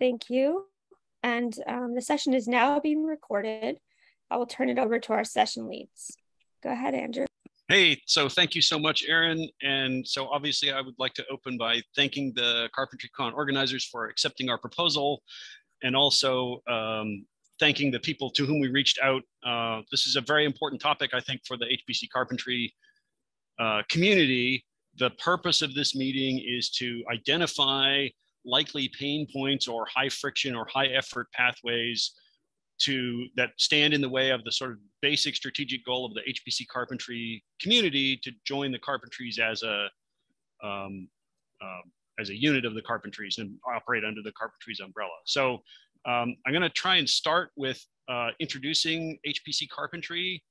Thank you. And um, the session is now being recorded. I will turn it over to our session leads. Go ahead, Andrew. Hey, so thank you so much, Erin. And so obviously I would like to open by thanking the CarpentryCon organizers for accepting our proposal and also um, thanking the people to whom we reached out. Uh, this is a very important topic, I think, for the HPC carpentry uh, community. The purpose of this meeting is to identify likely pain points or high friction or high effort pathways to that stand in the way of the sort of basic strategic goal of the HPC carpentry community to join the carpentries as a um, uh, as a unit of the carpentries and operate under the carpentries umbrella. So um, I'm going to try and start with uh, introducing HPC carpentry.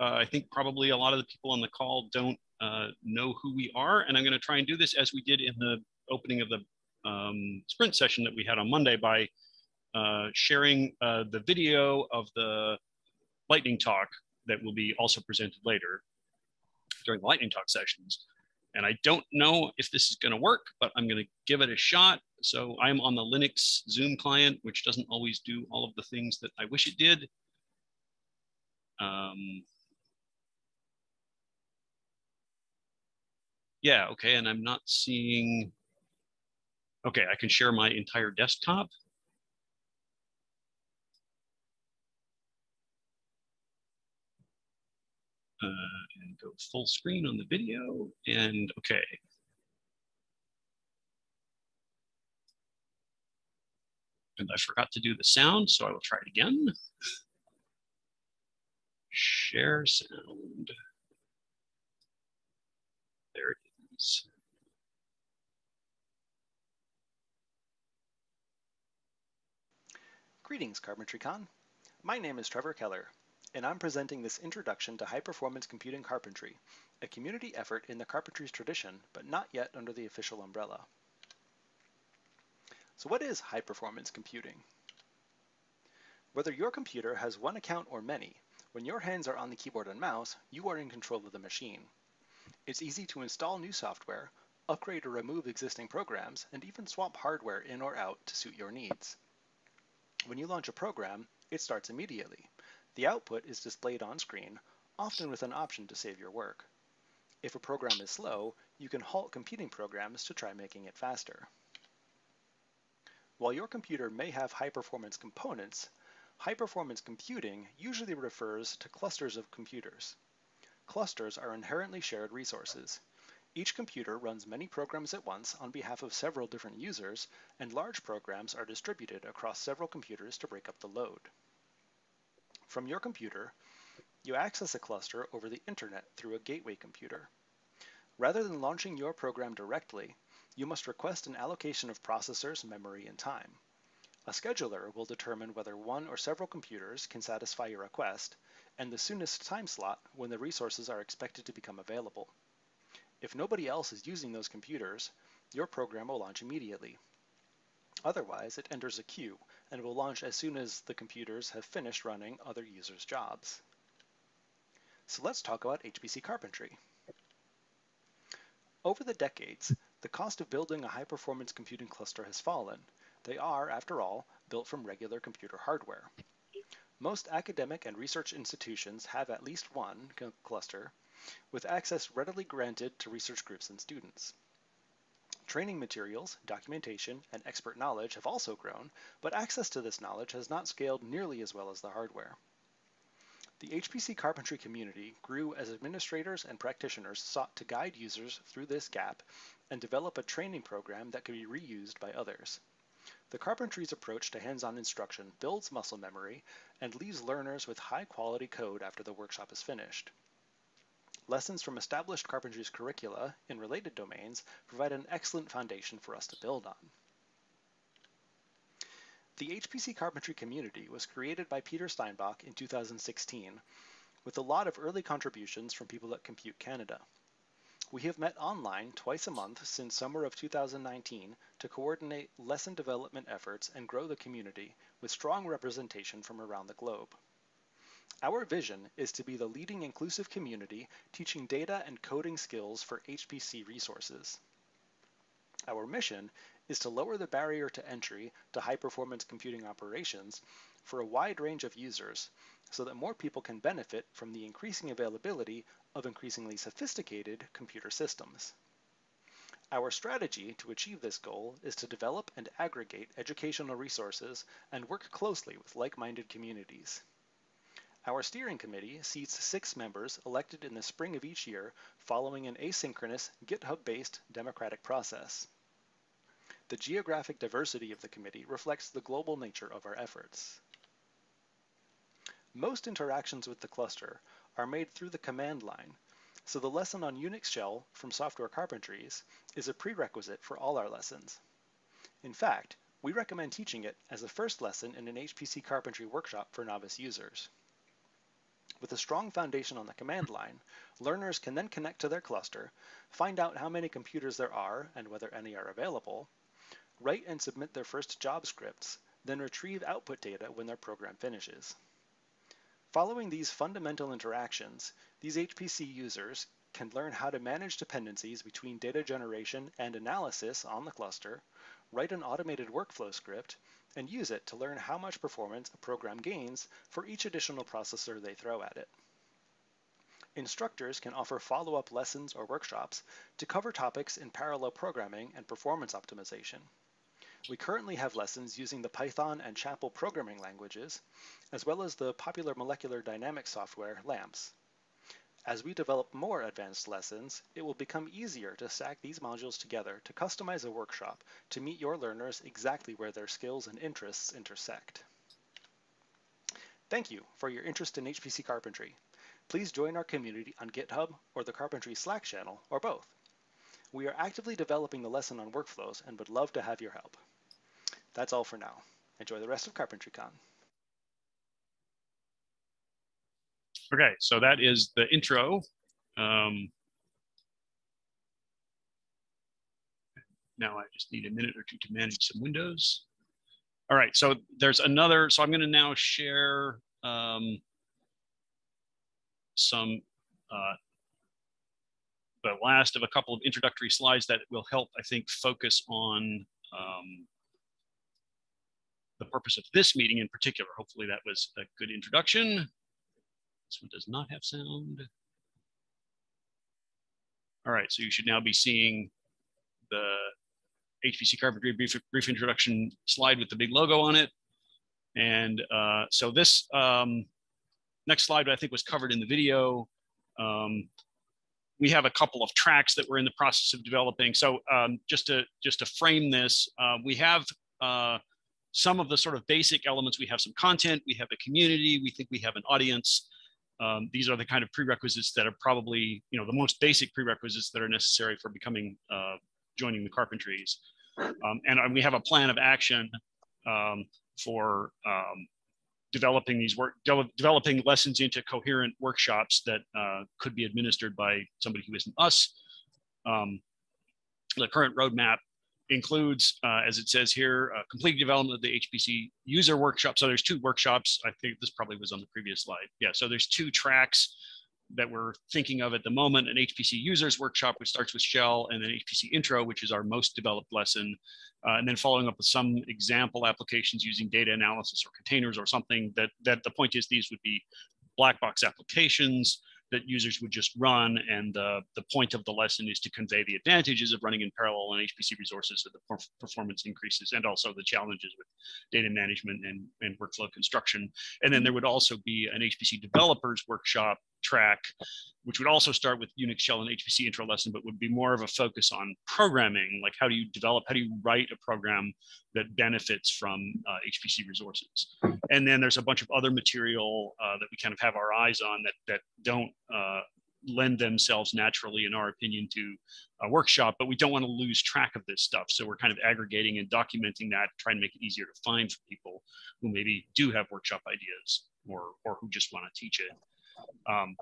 Uh, I think probably a lot of the people on the call don't uh, know who we are, and I'm going to try and do this as we did in the opening of the um, sprint session that we had on Monday by uh, sharing uh, the video of the lightning talk that will be also presented later during the lightning talk sessions. And I don't know if this is going to work, but I'm going to give it a shot. So I'm on the Linux Zoom client, which doesn't always do all of the things that I wish it did. Um, yeah, okay, and I'm not seeing Okay, I can share my entire desktop. Uh, and go full screen on the video and okay. And I forgot to do the sound, so I will try it again. Share sound. There it is. Greetings, CarpentryCon. My name is Trevor Keller, and I'm presenting this Introduction to High Performance Computing Carpentry, a community effort in the carpentry's tradition, but not yet under the official umbrella. So what is high performance computing? Whether your computer has one account or many, when your hands are on the keyboard and mouse, you are in control of the machine. It's easy to install new software, upgrade or remove existing programs, and even swap hardware in or out to suit your needs. When you launch a program, it starts immediately. The output is displayed on screen, often with an option to save your work. If a program is slow, you can halt competing programs to try making it faster. While your computer may have high-performance components, high-performance computing usually refers to clusters of computers. Clusters are inherently shared resources. Each computer runs many programs at once on behalf of several different users, and large programs are distributed across several computers to break up the load. From your computer, you access a cluster over the internet through a gateway computer. Rather than launching your program directly, you must request an allocation of processors, memory, and time. A scheduler will determine whether one or several computers can satisfy your request, and the soonest time slot when the resources are expected to become available. If nobody else is using those computers, your program will launch immediately. Otherwise, it enters a queue and will launch as soon as the computers have finished running other users' jobs. So let's talk about HPC carpentry. Over the decades, the cost of building a high-performance computing cluster has fallen. They are, after all, built from regular computer hardware. Most academic and research institutions have at least one cluster, with access readily granted to research groups and students. Training materials, documentation, and expert knowledge have also grown, but access to this knowledge has not scaled nearly as well as the hardware. The HPC carpentry community grew as administrators and practitioners sought to guide users through this gap and develop a training program that could be reused by others. The carpentry's approach to hands-on instruction builds muscle memory and leaves learners with high-quality code after the workshop is finished. Lessons from established carpentry's curricula in related domains provide an excellent foundation for us to build on. The HPC carpentry community was created by Peter Steinbach in 2016 with a lot of early contributions from people at Compute Canada. We have met online twice a month since summer of 2019 to coordinate lesson development efforts and grow the community with strong representation from around the globe. Our vision is to be the leading inclusive community teaching data and coding skills for HPC resources. Our mission is to lower the barrier to entry to high performance computing operations for a wide range of users so that more people can benefit from the increasing availability of increasingly sophisticated computer systems. Our strategy to achieve this goal is to develop and aggregate educational resources and work closely with like-minded communities. Our steering committee seats six members elected in the spring of each year following an asynchronous GitHub-based democratic process. The geographic diversity of the committee reflects the global nature of our efforts. Most interactions with the cluster are made through the command line, so the lesson on Unix Shell from Software Carpentries is a prerequisite for all our lessons. In fact, we recommend teaching it as a first lesson in an HPC carpentry workshop for novice users. With a strong foundation on the command line, learners can then connect to their cluster, find out how many computers there are and whether any are available, write and submit their first job scripts, then retrieve output data when their program finishes. Following these fundamental interactions, these HPC users can learn how to manage dependencies between data generation and analysis on the cluster, write an automated workflow script, and use it to learn how much performance a program gains for each additional processor they throw at it. Instructors can offer follow-up lessons or workshops to cover topics in parallel programming and performance optimization. We currently have lessons using the Python and Chapel programming languages, as well as the popular molecular dynamics software LAMMPS. As we develop more advanced lessons, it will become easier to stack these modules together to customize a workshop to meet your learners exactly where their skills and interests intersect. Thank you for your interest in HPC carpentry. Please join our community on GitHub or the Carpentry Slack channel, or both. We are actively developing the lesson on workflows and would love to have your help. That's all for now. Enjoy the rest of CarpentryCon. Okay, so that is the intro. Um, now I just need a minute or two to manage some windows. All right, so there's another, so I'm gonna now share um, some uh, the last of a couple of introductory slides that will help, I think, focus on um, the purpose of this meeting in particular. Hopefully that was a good introduction. This one does not have sound. All right, so you should now be seeing the HPC Carpentry brief, brief introduction slide with the big logo on it. And uh, so this um, next slide I think was covered in the video. Um, we have a couple of tracks that we're in the process of developing. So um, just to just to frame this, uh, we have uh, some of the sort of basic elements. We have some content, we have a community, we think we have an audience. Um, these are the kind of prerequisites that are probably you know the most basic prerequisites that are necessary for becoming uh, joining the carpentries. Um, and uh, we have a plan of action um, for um, developing these work, de developing lessons into coherent workshops that uh, could be administered by somebody who isn't us. Um, the current roadmap includes, uh, as it says here, uh, complete development of the HPC user workshop. So there's two workshops. I think this probably was on the previous slide. Yeah, so there's two tracks that we're thinking of at the moment, an HPC users workshop, which starts with shell, and an HPC intro, which is our most developed lesson. Uh, and then following up with some example applications using data analysis or containers or something that, that the point is these would be black box applications that users would just run. And the, the point of the lesson is to convey the advantages of running in parallel on HPC resources so the performance increases and also the challenges with data management and, and workflow construction. And then there would also be an HPC developers workshop track, which would also start with Unix shell and HPC intro lesson, but would be more of a focus on programming, like how do you develop, how do you write a program that benefits from uh, HPC resources. And then there's a bunch of other material uh, that we kind of have our eyes on that, that don't uh, lend themselves naturally, in our opinion, to a workshop, but we don't want to lose track of this stuff. So we're kind of aggregating and documenting that, trying to make it easier to find for people who maybe do have workshop ideas or, or who just want to teach it. Um,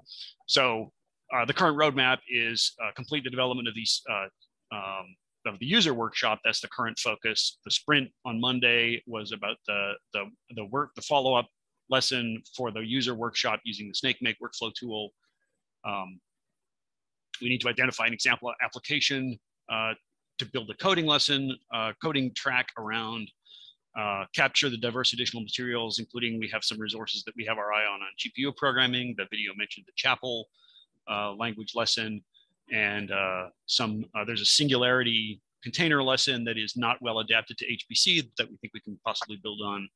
so uh, the current roadmap is uh, complete the development of these uh, um, of the user workshop. That's the current focus. The sprint on Monday was about the the the work the follow up lesson for the user workshop using the Snakemake workflow tool. Um, we need to identify an example application uh, to build a coding lesson, uh, coding track around uh, capture the diverse additional materials, including we have some resources that we have our eye on on GPU programming. The video mentioned the Chapel uh, language lesson, and uh, some uh, there's a singularity container lesson that is not well adapted to HPC that we think we can possibly build on.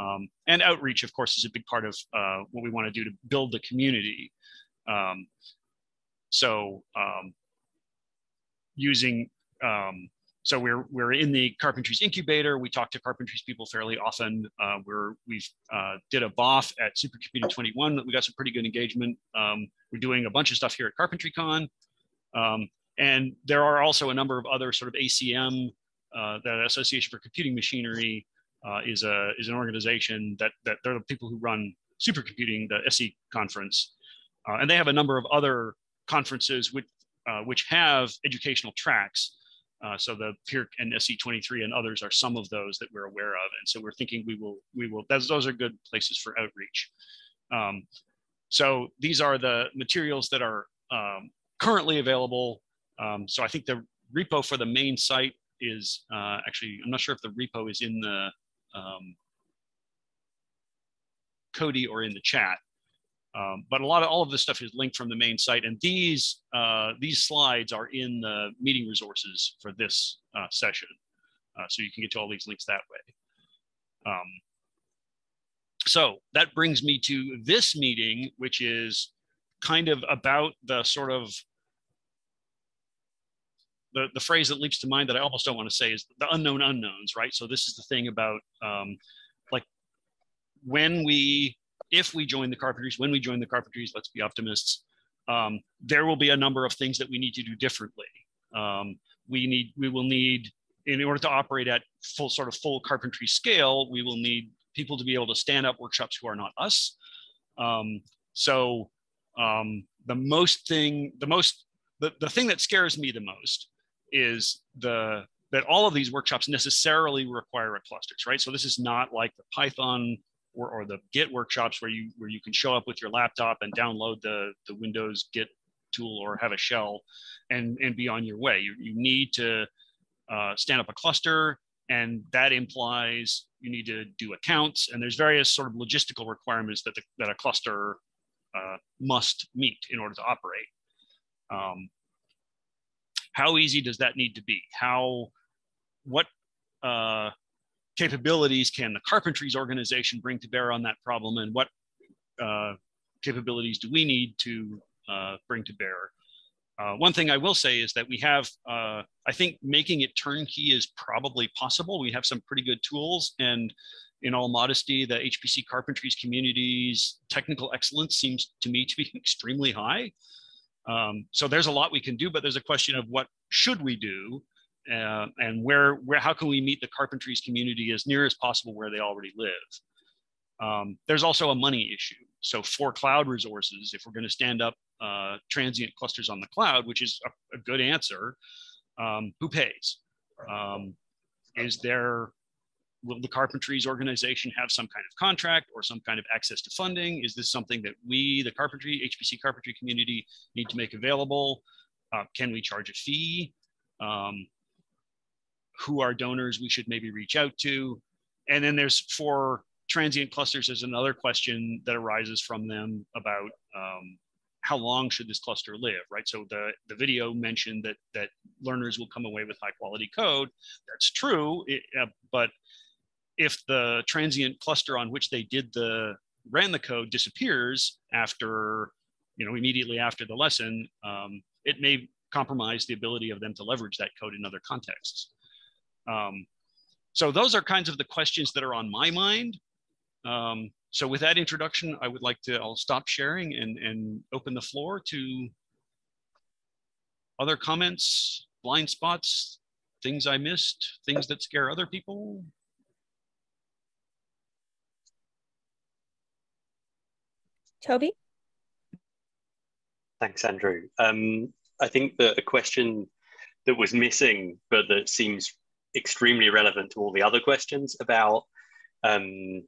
Um, and outreach, of course, is a big part of uh, what we want to do to build the community. Um, so um, using um, so we're we're in the Carpentries incubator. We talk to Carpentries people fairly often. Uh, we're we've uh, did a BOF at Supercomputing 21. that We got some pretty good engagement. Um, we're doing a bunch of stuff here at CarpentryCon, um, and there are also a number of other sort of ACM. Uh, the Association for Computing Machinery uh, is a is an organization that that they're the people who run supercomputing, the SC conference, uh, and they have a number of other conferences which uh, which have educational tracks. Uh, so the PEARC and SC23 and others are some of those that we're aware of. And so we're thinking we will, we will, those, those are good places for outreach. Um, so these are the materials that are um, currently available. Um, so I think the repo for the main site is uh, actually, I'm not sure if the repo is in the um, Cody or in the chat. Um, but a lot of all of this stuff is linked from the main site, and these uh, these slides are in the meeting resources for this uh, session, uh, so you can get to all these links that way. Um, so that brings me to this meeting, which is kind of about the sort of the, the phrase that leaps to mind that I almost don't want to say is the unknown unknowns, right? So this is the thing about um, like when we if we join the carpentries, when we join the carpentries, let's be optimists, um, there will be a number of things that we need to do differently. Um, we need, we will need, in order to operate at full sort of full carpentry scale, we will need people to be able to stand up workshops who are not us. Um, so um, the most thing, the most, the, the thing that scares me the most is the that all of these workshops necessarily require a clusters, right? So this is not like the Python or, the Git workshops where you where you can show up with your laptop and download the the Windows Git tool or have a shell and and be on your way. You, you need to uh, stand up a cluster and that implies you need to do accounts and there's various sort of logistical requirements that the, that a cluster uh, must meet in order to operate. Um, how easy does that need to be? How what uh, capabilities can the carpentries organization bring to bear on that problem and what uh, capabilities do we need to uh, bring to bear uh, one thing I will say is that we have, uh, I think making it turnkey is probably possible. We have some pretty good tools and in all modesty, the HPC carpentries community's technical excellence seems to me to be extremely high. Um, so there's a lot we can do, but there's a question of what should we do uh, and where, where, how can we meet the carpentries community as near as possible where they already live? Um, there's also a money issue. So for cloud resources, if we're going to stand up uh, transient clusters on the cloud, which is a, a good answer, um, who pays? Um, is there, will the carpentries organization have some kind of contract or some kind of access to funding? Is this something that we, the carpentry, HPC carpentry community need to make available? Uh, can we charge a fee? Um, who are donors we should maybe reach out to. And then there's for transient clusters, there's another question that arises from them about um, how long should this cluster live, right? So the, the video mentioned that, that learners will come away with high quality code. That's true, it, uh, but if the transient cluster on which they did the ran the code disappears after, you know, immediately after the lesson, um, it may compromise the ability of them to leverage that code in other contexts. Um, so those are kinds of the questions that are on my mind. Um, so with that introduction, I would like to, I'll stop sharing and, and open the floor to other comments, blind spots, things I missed, things that scare other people. Toby? Thanks, Andrew. Um, I think that a question that was missing, but that seems extremely relevant to all the other questions about um,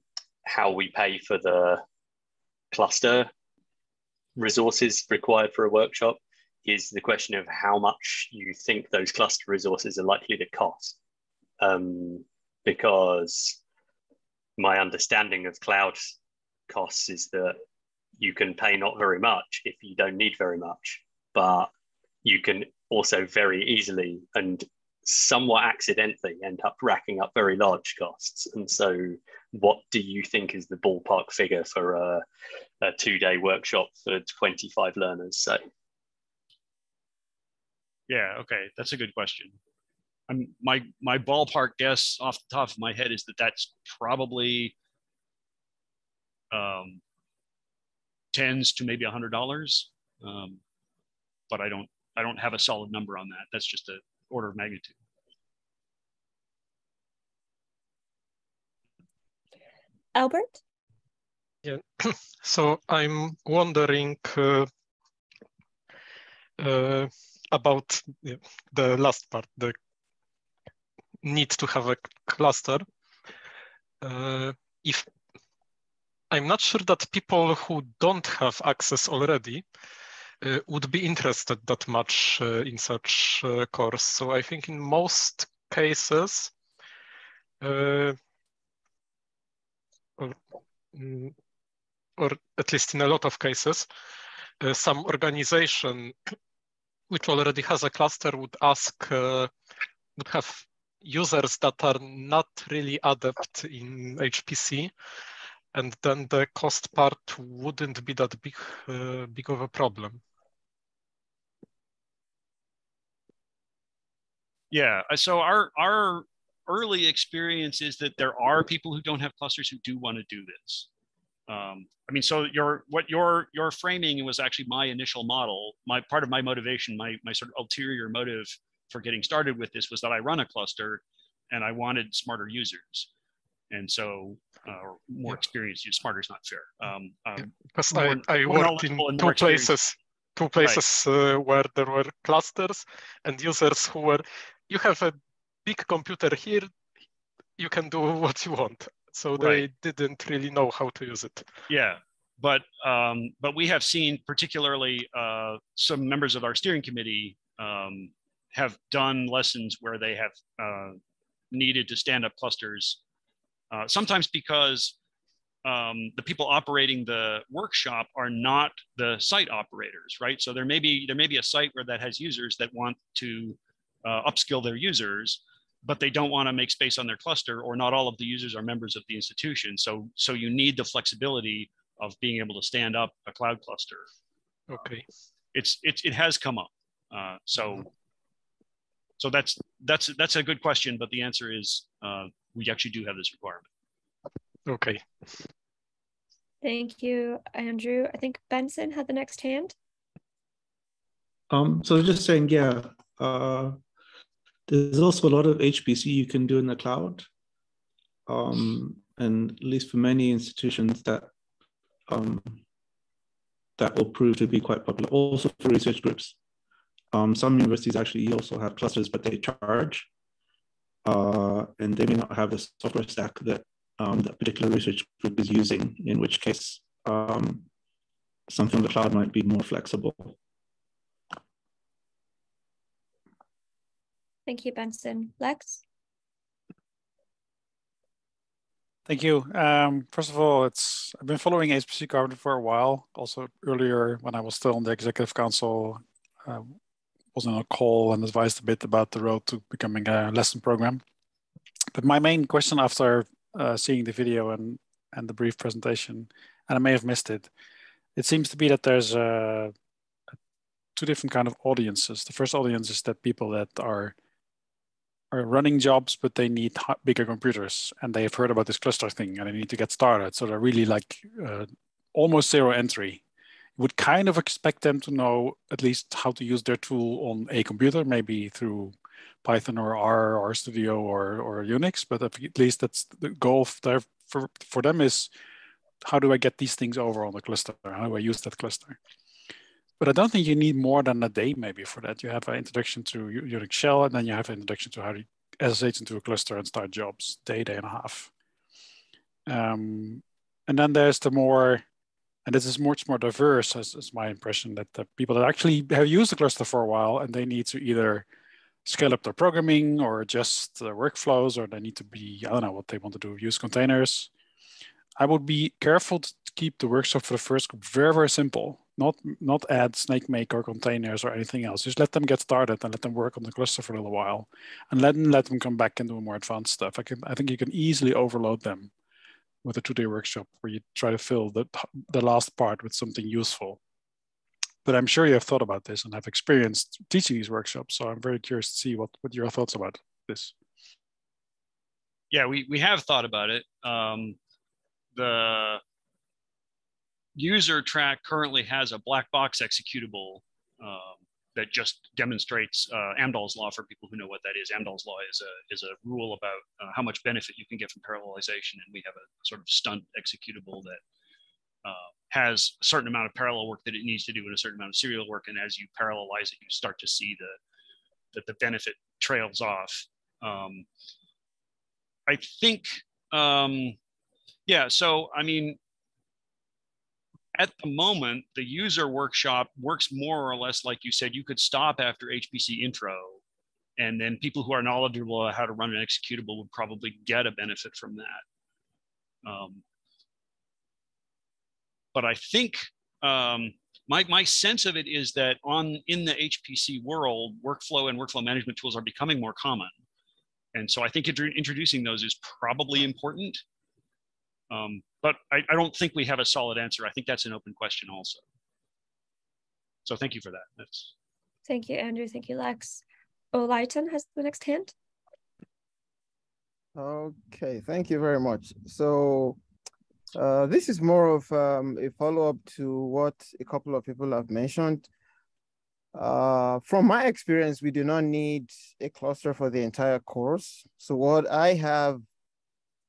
how we pay for the cluster resources required for a workshop is the question of how much you think those cluster resources are likely to cost. Um, because my understanding of cloud costs is that you can pay not very much if you don't need very much, but you can also very easily and somewhat accidentally end up racking up very large costs. And so, what do you think is the ballpark figure for a, a two day workshop for 25 learners? So, yeah, okay, that's a good question. I'm, my my ballpark guess off the top of my head is that that's probably um, tens to maybe a hundred dollars, um, but I don't I don't have a solid number on that. That's just a order of magnitude. Albert? Yeah, so I'm wondering uh, uh, about the last part, the need to have a cluster. Uh, if I'm not sure that people who don't have access already uh, would be interested that much uh, in such uh, course. So I think in most cases, or, mm, or at least in a lot of cases, uh, some organization which already has a cluster would ask, uh, would have users that are not really adept in HPC, and then the cost part wouldn't be that big, uh, big of a problem. Yeah, so our our early experience is that there are people who don't have clusters who do want to do this. Um, I mean, so your what your your framing was actually my initial model. My part of my motivation, my my sort of ulterior motive for getting started with this was that I run a cluster, and I wanted smarter users, and so uh, more yeah. experienced. Smarter is not fair. Um, um, because I, I worked in two places, two places right. uh, where there were clusters and users who were. You have a big computer here. You can do what you want. So right. they didn't really know how to use it. Yeah, but um, but we have seen particularly uh, some members of our steering committee um, have done lessons where they have uh, needed to stand up clusters, uh, sometimes because um, the people operating the workshop are not the site operators, right? So there may be there may be a site where that has users that want to uh, upskill their users, but they don't want to make space on their cluster, or not all of the users are members of the institution. So so you need the flexibility of being able to stand up a cloud cluster. Okay. It's it it has come up. Uh, so so that's that's that's a good question, but the answer is uh, we actually do have this requirement. Okay. Thank you, Andrew. I think Benson had the next hand. Um, so just saying, yeah, uh, there's also a lot of HPC you can do in the cloud. Um, and at least for many institutions that um, that will prove to be quite popular, also for research groups. Um, some universities actually also have clusters, but they charge, uh, and they may not have the software stack that um, that particular research group is using, in which case um, something on the cloud might be more flexible. Thank you, Benson. Lex? Thank you. Um, first of all, it's I've been following HPC Carpentry for a while. Also earlier, when I was still on the executive council, uh, was on a call and advised a bit about the road to becoming a lesson program. But my main question after uh, seeing the video and and the brief presentation, and I may have missed it, it seems to be that there's two different kind of audiences. The first audience is that people that are are running jobs, but they need bigger computers and they've heard about this cluster thing and they need to get started. So they're really like uh, almost zero entry. You would kind of expect them to know at least how to use their tool on a computer, maybe through Python or R or Studio or, or Unix, but at least that's the goal there for, for them is how do I get these things over on the cluster? How do I use that cluster? But I don't think you need more than a day maybe for that. You have an introduction to Unix shell, and then you have an introduction to how to SSH into a cluster and start jobs, day, day and a half. Um, and then there's the more And this is much more diverse, as, as my impression, that the people that actually have used the cluster for a while and they need to either scale up their programming or adjust their workflows, or they need to be, I don't know what they want to do, use containers. I would be careful to keep the workshop for the first group very, very simple. Not, not add snake maker containers or anything else. Just let them get started and let them work on the cluster for a little while. And then let them come back and do more advanced stuff. I, can, I think you can easily overload them with a two-day workshop where you try to fill the, the last part with something useful. But I'm sure you have thought about this and have experienced teaching these workshops. So I'm very curious to see what, what your thoughts about this. Yeah, we, we have thought about it. Um, the user track currently has a black box executable um, that just demonstrates uh, Amdahl's law for people who know what that is. Amdahl's law is a is a rule about uh, how much benefit you can get from parallelization, and we have a sort of stunt executable that uh, has a certain amount of parallel work that it needs to do and a certain amount of serial work. And as you parallelize it, you start to see the that the benefit trails off. Um, I think, um, yeah. So I mean, at the moment, the user workshop works more or less like you said. You could stop after HPC intro, and then people who are knowledgeable about how to run an executable would probably get a benefit from that. Um, but I think um, my, my sense of it is that on in the HPC world, workflow and workflow management tools are becoming more common. And so I think introducing those is probably important. Um, but I, I don't think we have a solid answer. I think that's an open question also. So thank you for that. That's... Thank you, Andrew. Thank you, Lex. Olaitan has the next hand. Okay, thank you very much. So uh, this is more of um, a follow-up to what a couple of people have mentioned. Uh, from my experience, we do not need a cluster for the entire course. So what I have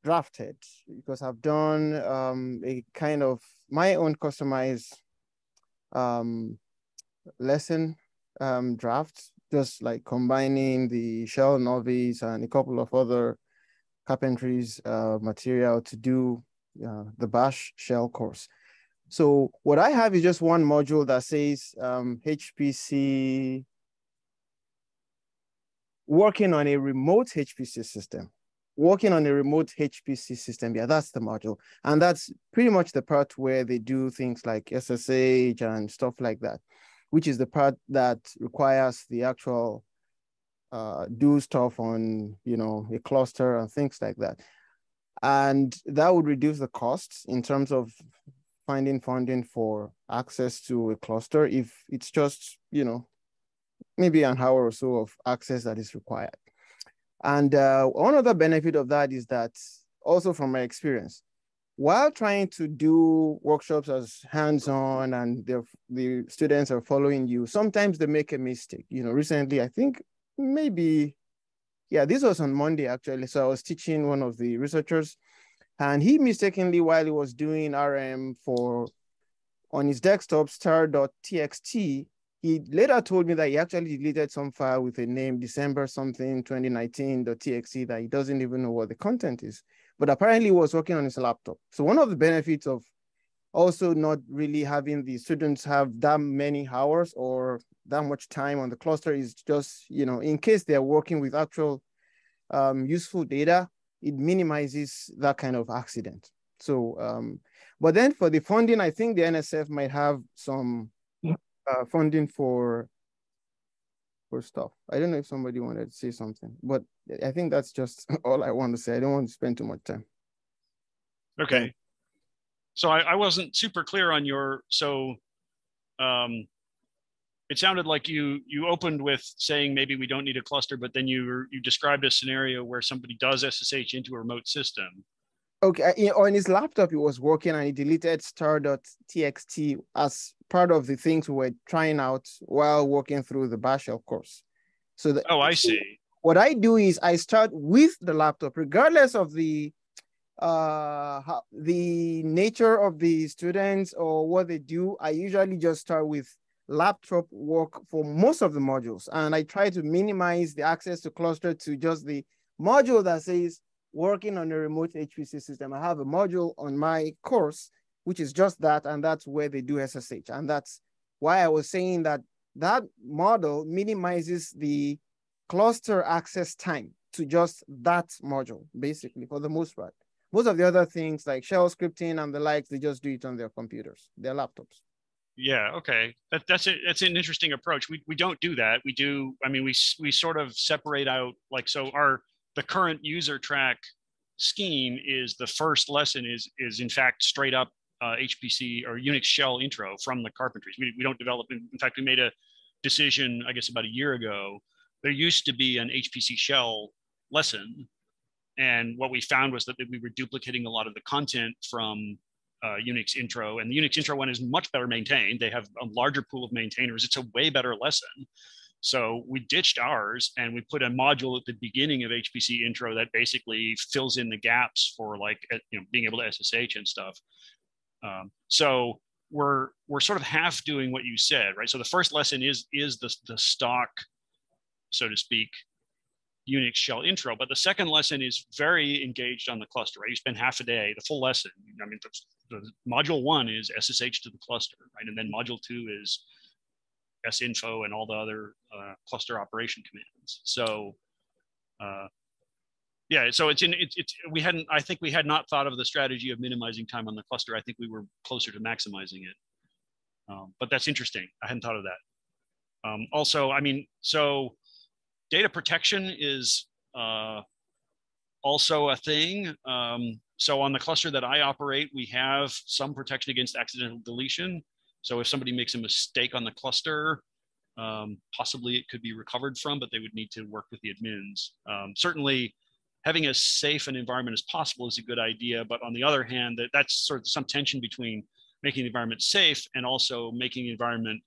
drafted because I've done um, a kind of my own customized um, lesson um, draft, just like combining the shell novice and a couple of other carpentries uh, material to do uh, the bash shell course. So what I have is just one module that says um, HPC working on a remote HPC system working on a remote HPC system, yeah, that's the module. And that's pretty much the part where they do things like SSH and stuff like that, which is the part that requires the actual uh, do stuff on, you know, a cluster and things like that. And that would reduce the costs in terms of finding funding for access to a cluster if it's just, you know, maybe an hour or so of access that is required. And uh, one other benefit of that is that also from my experience, while trying to do workshops as hands-on and the the students are following you, sometimes they make a mistake. You know, recently, I think maybe, yeah, this was on Monday actually. So I was teaching one of the researchers and he mistakenly, while he was doing RM for on his desktop star.txt, he later told me that he actually deleted some file with a name December something 2019.txt that he doesn't even know what the content is. But apparently he was working on his laptop. So one of the benefits of also not really having the students have that many hours or that much time on the cluster is just, you know, in case they're working with actual um, useful data, it minimizes that kind of accident. So, um, but then for the funding, I think the NSF might have some uh, funding for for stuff. I don't know if somebody wanted to say something, but I think that's just all I want to say. I don't want to spend too much time. Okay. So I, I wasn't super clear on your so um it sounded like you you opened with saying maybe we don't need a cluster, but then you you described a scenario where somebody does SSH into a remote system. Okay, on his laptop, it was working and he deleted star.txt as part of the things we were trying out while working through the bash shell course. So the, oh, I see. What I do is I start with the laptop, regardless of the uh how, the nature of the students or what they do. I usually just start with laptop work for most of the modules, and I try to minimize the access to cluster to just the module that says working on a remote HPC system. I have a module on my course which is just that, and that's where they do SSH. And that's why I was saying that that model minimizes the cluster access time to just that module, basically, for the most part. Most of the other things like shell scripting and the likes, they just do it on their computers, their laptops. Yeah. Okay. That, that's a, that's an interesting approach. We, we don't do that. We do. I mean, we we sort of separate out like so. Our the current user track scheme is the first lesson is is in fact straight up uh, HPC or Unix shell intro from the carpentries. We, we don't develop. In, fact, we made a decision, I guess, about a year ago. There used to be an HPC shell lesson, and what we found was that we were duplicating a lot of the content from uh, Unix intro, and the Unix intro one is much better maintained. They have a larger pool of maintainers. It's a way better lesson. So we ditched ours and we put a module at the beginning of HPC intro that basically fills in the gaps for like you know being able to SSH and stuff. Um, so we're we're sort of half doing what you said, right? So the first lesson is is the the stock, so to speak, Unix shell intro, but the second lesson is very engaged on the cluster, right? You spend half a day, the full lesson. I mean, the, the module one is SSH to the cluster, right? And then module two is sinfo and all the other uh, cluster operation commands. So uh, yeah, so it's in it's, it's we hadn't I think we had not thought of the strategy of minimizing time on the cluster. I think we were closer to maximizing it. Um, but that's interesting. I hadn't thought of that. Um, also, I mean, so data protection is uh, also a thing. Um, so on the cluster that I operate, we have some protection against accidental deletion. So if somebody makes a mistake on the cluster, um, possibly it could be recovered from, but they would need to work with the admins. Um, certainly, having as safe an environment as possible is a good idea. But on the other hand, that, that's sort of some tension between making the environment safe and also making the environment,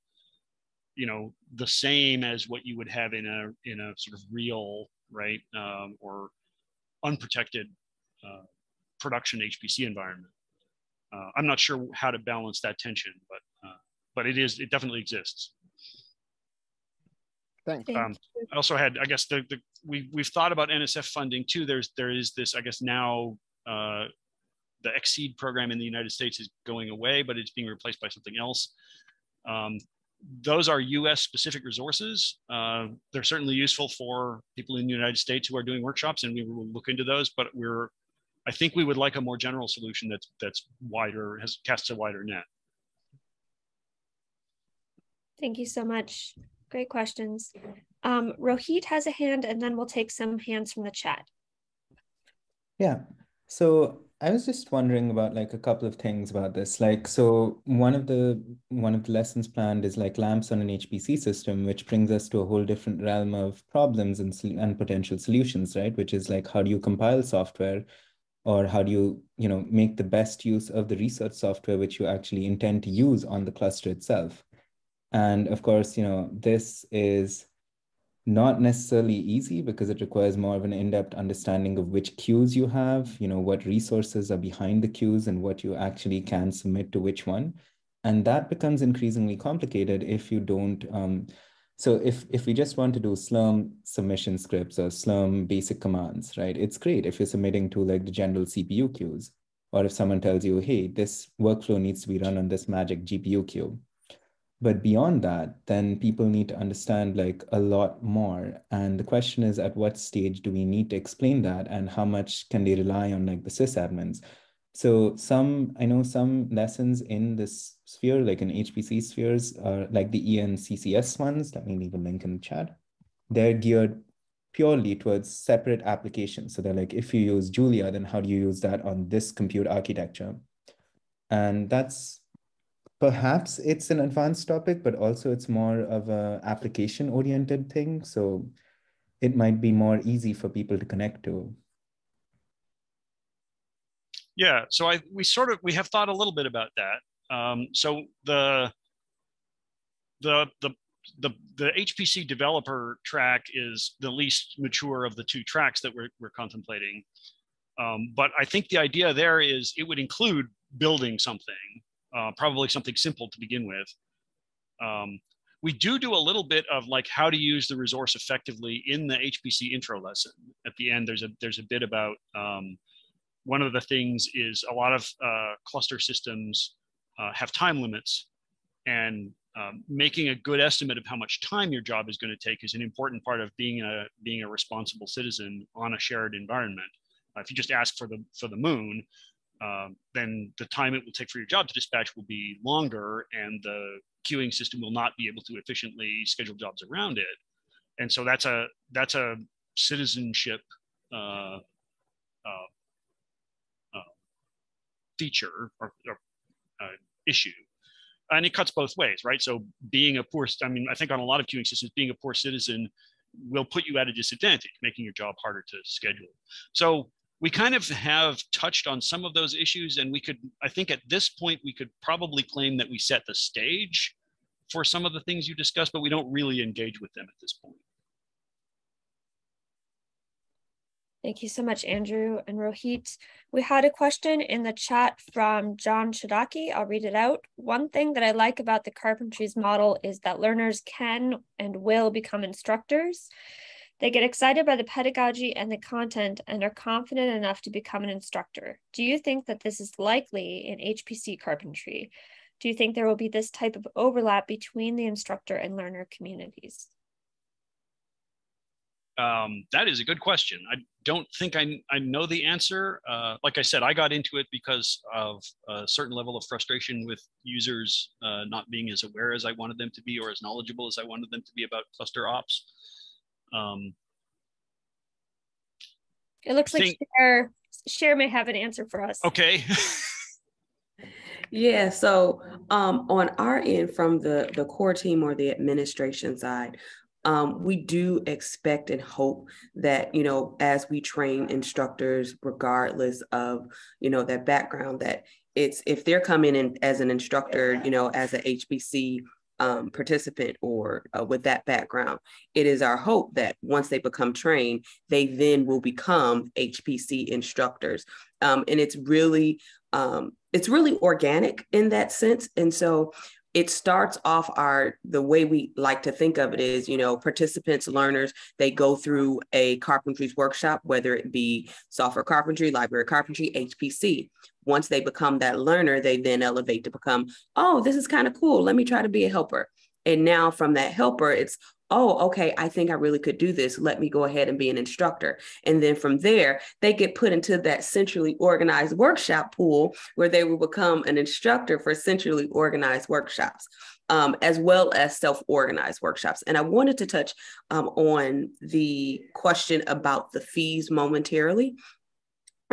you know, the same as what you would have in a in a sort of real right um, or unprotected uh, production HPC environment. Uh, I'm not sure how to balance that tension, but uh, but it is it definitely exists. Thanks. Um, I also had, I guess, the, the we we've thought about NSF funding too. There's there is this, I guess, now uh, the XSEDE program in the United States is going away, but it's being replaced by something else. Um, those are U.S. specific resources. Uh, they're certainly useful for people in the United States who are doing workshops, and we will look into those. But we're, I think, we would like a more general solution that's that's wider, has casts a wider net. Thank you so much. Great questions. Um, Rohit has a hand and then we'll take some hands from the chat. Yeah. So I was just wondering about like a couple of things about this. Like, so one of the one of the lessons planned is like LAMMPS on an HPC system, which brings us to a whole different realm of problems and and potential solutions, right? Which is like how do you compile software, or how do you you know make the best use of the research software which you actually intend to use on the cluster itself. And of course, you know, this is not necessarily easy because it requires more of an in-depth understanding of which queues you have, you know, what resources are behind the queues and what you actually can submit to which one. And that becomes increasingly complicated if you don't, um, so if, if we just want to do Slurm submission scripts or Slurm basic commands, right? It's great if you're submitting to like the general CPU queues, or if someone tells you, hey, this workflow needs to be run on this magic GPU queue but beyond that then people need to understand like a lot more. And the question is at what stage do we need to explain that and how much can they rely on like the sysadmins? So some i know some lessons in this sphere like in hpc spheres are like the enccs ones let me leave a link in the chat. They're geared purely towards separate applications. So they're like if you use julia then how do you use that on this compute architecture? And that's perhaps it's an advanced topic, but also it's more of a application oriented thing. So it might be more easy for people to connect to. Yeah, so I we sort of we have thought a little bit about that. Um, so the the the the the HPC developer track is the least mature of the two tracks that we're we're contemplating. Um, but I think the idea there is it would include building something uh, probably something simple to begin with. Um, we do do a little bit of like how to use the resource effectively in the HPC intro lesson. At the end, there's a there's a bit about um, one of the things is a lot of uh, cluster systems uh, have time limits and um, making a good estimate of how much time your job is going to take is an important part of being a being a responsible citizen on a shared environment. Uh, if you just ask for the for the moon, um, then the time it will take for your job to dispatch will be longer, and the queuing system will not be able to efficiently schedule jobs around it. And so that's a that's a citizenship uh, uh, uh feature or, or uh, issue and it cuts both ways, right? So being a poor, I mean, I think on a lot of queuing systems, being a poor citizen will put you at a disadvantage, making your job harder to schedule. So we kind of have touched on some of those issues, and we could, I think at this point, we could probably claim that we set the stage for some of the things you discussed, but we don't really engage with them at this point. Thank you so much, Andrew and Rohit. We had a question in the chat from John Chodacki. I'll read it out. One thing that I like about the Carpentries model is that learners can and will become instructors. They get excited by the pedagogy and the content and are confident enough to become an instructor. Do you think that this is likely in HPC carpentry? Do you think there will be this type of overlap between the instructor and learner communities? Um, that is a good question. I don't think I, I know the answer. Uh, like I said, I got into it because of a certain level of frustration with users uh, not being as aware as I wanted them to be or as knowledgeable as I wanted them to be about cluster ops. Um, it looks think, like Sher, Sher may have an answer for us. Okay. yeah, so um, on our end from the, the core team or the administration side, um, we do expect and hope that you know as we train instructors regardless of you know their background that it's if they're coming in as an instructor you know as a hpc um, participant or uh, with that background. It is our hope that once they become trained they then will become hpc instructors. Um, and it's really um, it's really organic in that sense. And so it starts off our the way we like to think of it is you know participants learners they go through a carpentry's workshop whether it be software carpentry library carpentry hpc once they become that learner they then elevate to become oh this is kind of cool let me try to be a helper and now from that helper it's oh, okay, I think I really could do this. Let me go ahead and be an instructor. And then from there, they get put into that centrally organized workshop pool where they will become an instructor for centrally organized workshops. Um, as well as self organized workshops. And I wanted to touch um, on the question about the fees momentarily.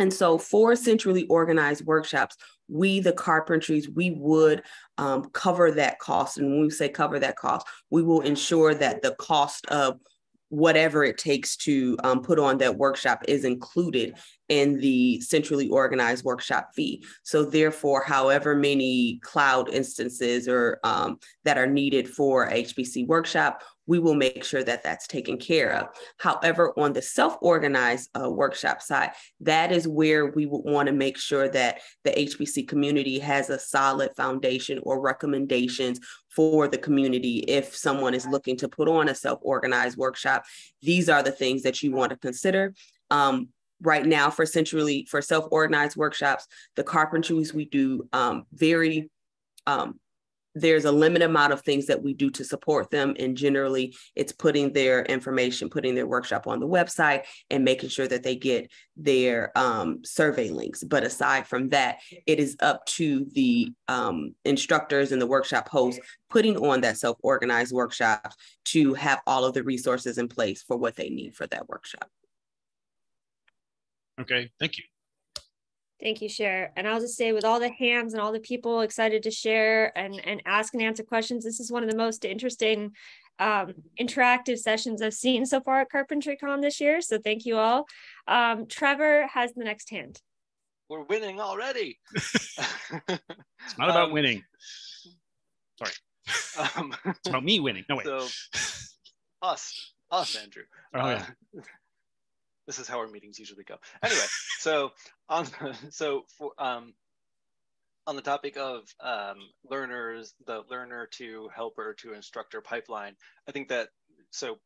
And so, for centrally organized workshops, we, the carpentries, we would um, cover that cost. And when we say cover that cost, we will ensure that the cost of whatever it takes to um, put on that workshop is included in the centrally organized workshop fee. So therefore, however many cloud instances or um, that are needed for HPC workshop, we will make sure that that's taken care of. However, on the self-organized uh, workshop side, that is where we would want to make sure that the HPC community has a solid foundation or recommendations for the community if someone is looking to put on a self-organized workshop. These are the things that you want to consider. Um, right now for centrally for self-organized workshops, the carpentries we do um, very um, there's a limited amount of things that we do to support them. And generally, it's putting their information, putting their workshop on the website and making sure that they get their um, survey links. But aside from that, it is up to the um, instructors and the workshop hosts putting on that self organized workshop to have all of the resources in place for what they need for that workshop. Okay, thank you. Thank you, Sher. And I'll just say with all the hands and all the people excited to share and, and ask and answer questions, this is one of the most interesting um, interactive sessions I've seen so far at CarpentryCon this year. So thank you all. Um, Trevor has the next hand. We're winning already. it's not about um, winning. Sorry. Um, it's about me winning. No way. So, us, us, Andrew. Oh, yeah. Uh, this is how our meetings usually go. Anyway, so on so for um on the topic of um, learners, the learner to helper to instructor pipeline, I think that so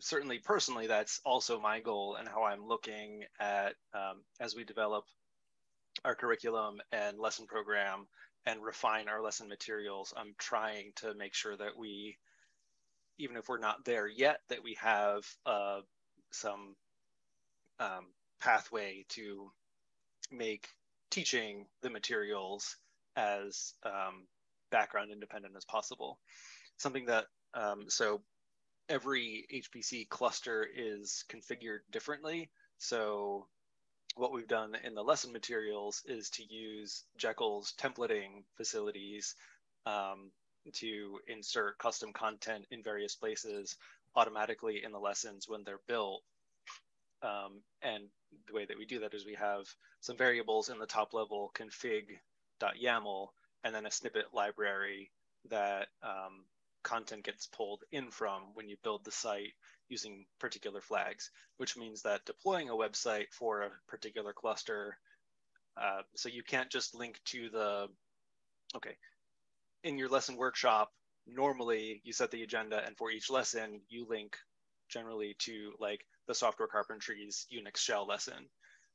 certainly personally, that's also my goal and how I'm looking at um, as we develop our curriculum and lesson program and refine our lesson materials. I'm trying to make sure that we, even if we're not there yet, that we have uh, some um, pathway to make teaching the materials as um, background independent as possible. Something that, um, so every HPC cluster is configured differently. So what we've done in the lesson materials is to use Jekyll's templating facilities um, to insert custom content in various places automatically in the lessons when they're built. Um, and the way that we do that is we have some variables in the top level config.yaml and then a snippet library that um, content gets pulled in from when you build the site using particular flags, which means that deploying a website for a particular cluster, uh, so you can't just link to the, okay, in your lesson workshop, normally you set the agenda and for each lesson you link generally to like the software carpentry's Unix shell lesson.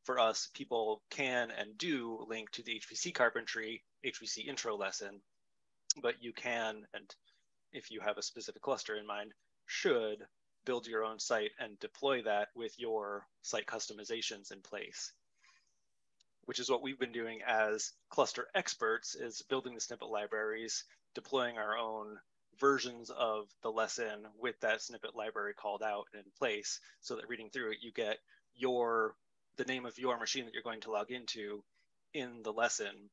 For us, people can and do link to the HPC carpentry HPC intro lesson, but you can, and if you have a specific cluster in mind, should build your own site and deploy that with your site customizations in place which is what we've been doing as cluster experts is building the snippet libraries deploying our own versions of the lesson with that snippet library called out in place so that reading through it you get your the name of your machine that you're going to log into in the lesson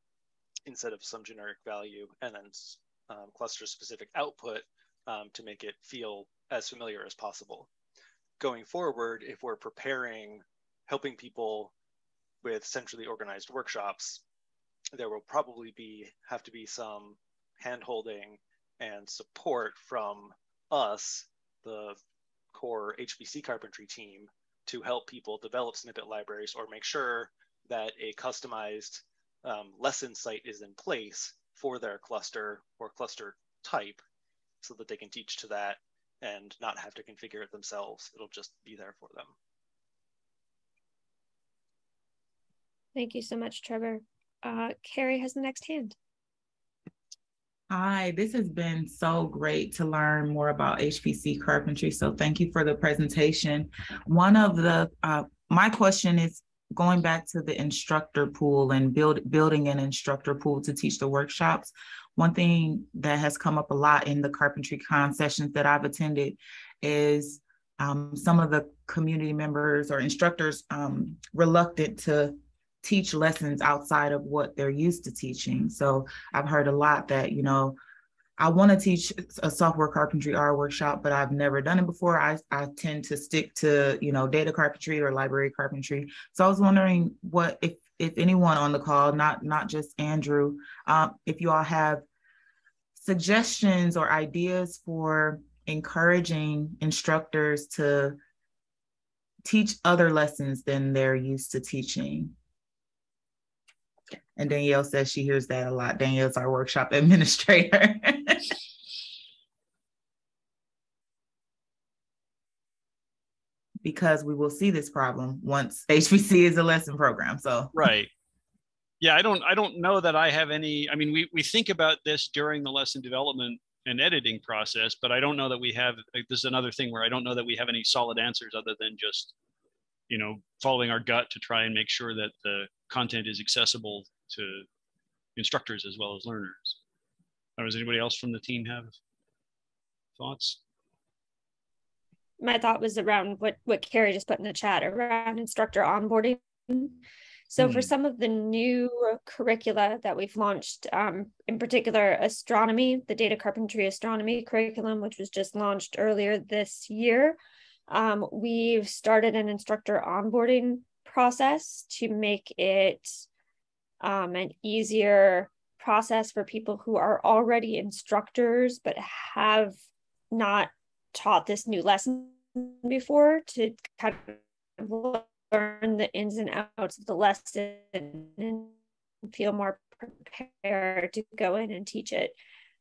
instead of some generic value and then um, cluster specific output um, to make it feel as familiar as possible. Going forward, if we're preparing, helping people with centrally organized workshops, there will probably be have to be some handholding and support from us, the core HPC carpentry team, to help people develop snippet libraries or make sure that a customized um, lesson site is in place for their cluster or cluster type so that they can teach to that and not have to configure it themselves. It'll just be there for them. Thank you so much, Trevor. Uh, Kari has the next hand. Hi, this has been so great to learn more about HPC carpentry. So thank you for the presentation. One of the, uh, my question is going back to the instructor pool and build, building an instructor pool to teach the workshops. One thing that has come up a lot in the Carpentry Con sessions that I've attended is um, some of the community members or instructors um, reluctant to teach lessons outside of what they're used to teaching. So I've heard a lot that, you know, I want to teach a software carpentry R workshop, but I've never done it before. I, I tend to stick to, you know, data carpentry or library carpentry. So I was wondering what if if anyone on the call, not not just Andrew, um, if you all have suggestions or ideas for encouraging instructors to teach other lessons than they're used to teaching. And Danielle says she hears that a lot. Danielle's our workshop administrator. because we will see this problem once HPC is a lesson program. So right. Yeah, I don't I don't know that I have any I mean we we think about this during the lesson development and editing process, but I don't know that we have like, this is another thing where I don't know that we have any solid answers other than just you know following our gut to try and make sure that the content is accessible to instructors as well as learners. Or does anybody else from the team have thoughts? my thought was around what what Kari just put in the chat around instructor onboarding. So mm. for hmm. some of the new curricula that we've launched, um, in particular astronomy, the data carpentry astronomy curriculum, which was just launched earlier this year, um, we've started an instructor onboarding process to make it um, an easier process for people who are already instructors but have not taught this new lesson before to kind of learn the ins and outs of the lesson and feel more prepared to go in and teach it.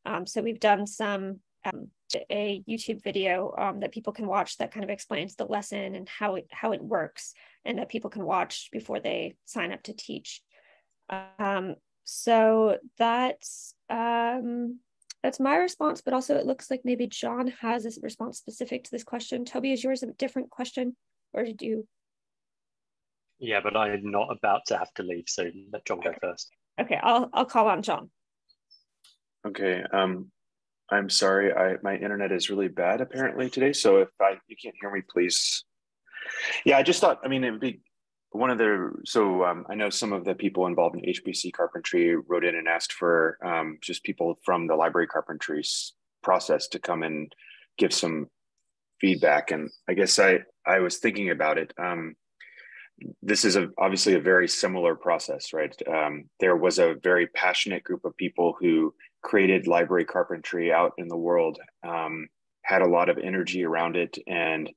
Um, so we've done some um, a YouTube video um, that people can watch that kind of explains the lesson and how it how it works, and that people can watch before they sign up to teach. Um, so that's um, that's my response, but also it looks like maybe John has a response specific to this question. Toby, is yours a different question, or did you? Yeah, but I'm not about to have to leave, so let John go first. Okay, I'll I'll call on John. Okay. Um, I'm sorry. I my internet is really bad apparently today. So if I you can't hear me, please. Yeah, I just thought. I mean, it would be one of the. So um, I know some of the people involved in HPC carpentry wrote in and asked for um, just people from the library carpentry process to come and give some feedback. And I guess I I was thinking about it. Um, this is a, obviously a very similar process, right? Um, there was a very passionate group of people who created library carpentry out in the world, um, had a lot of energy around it, and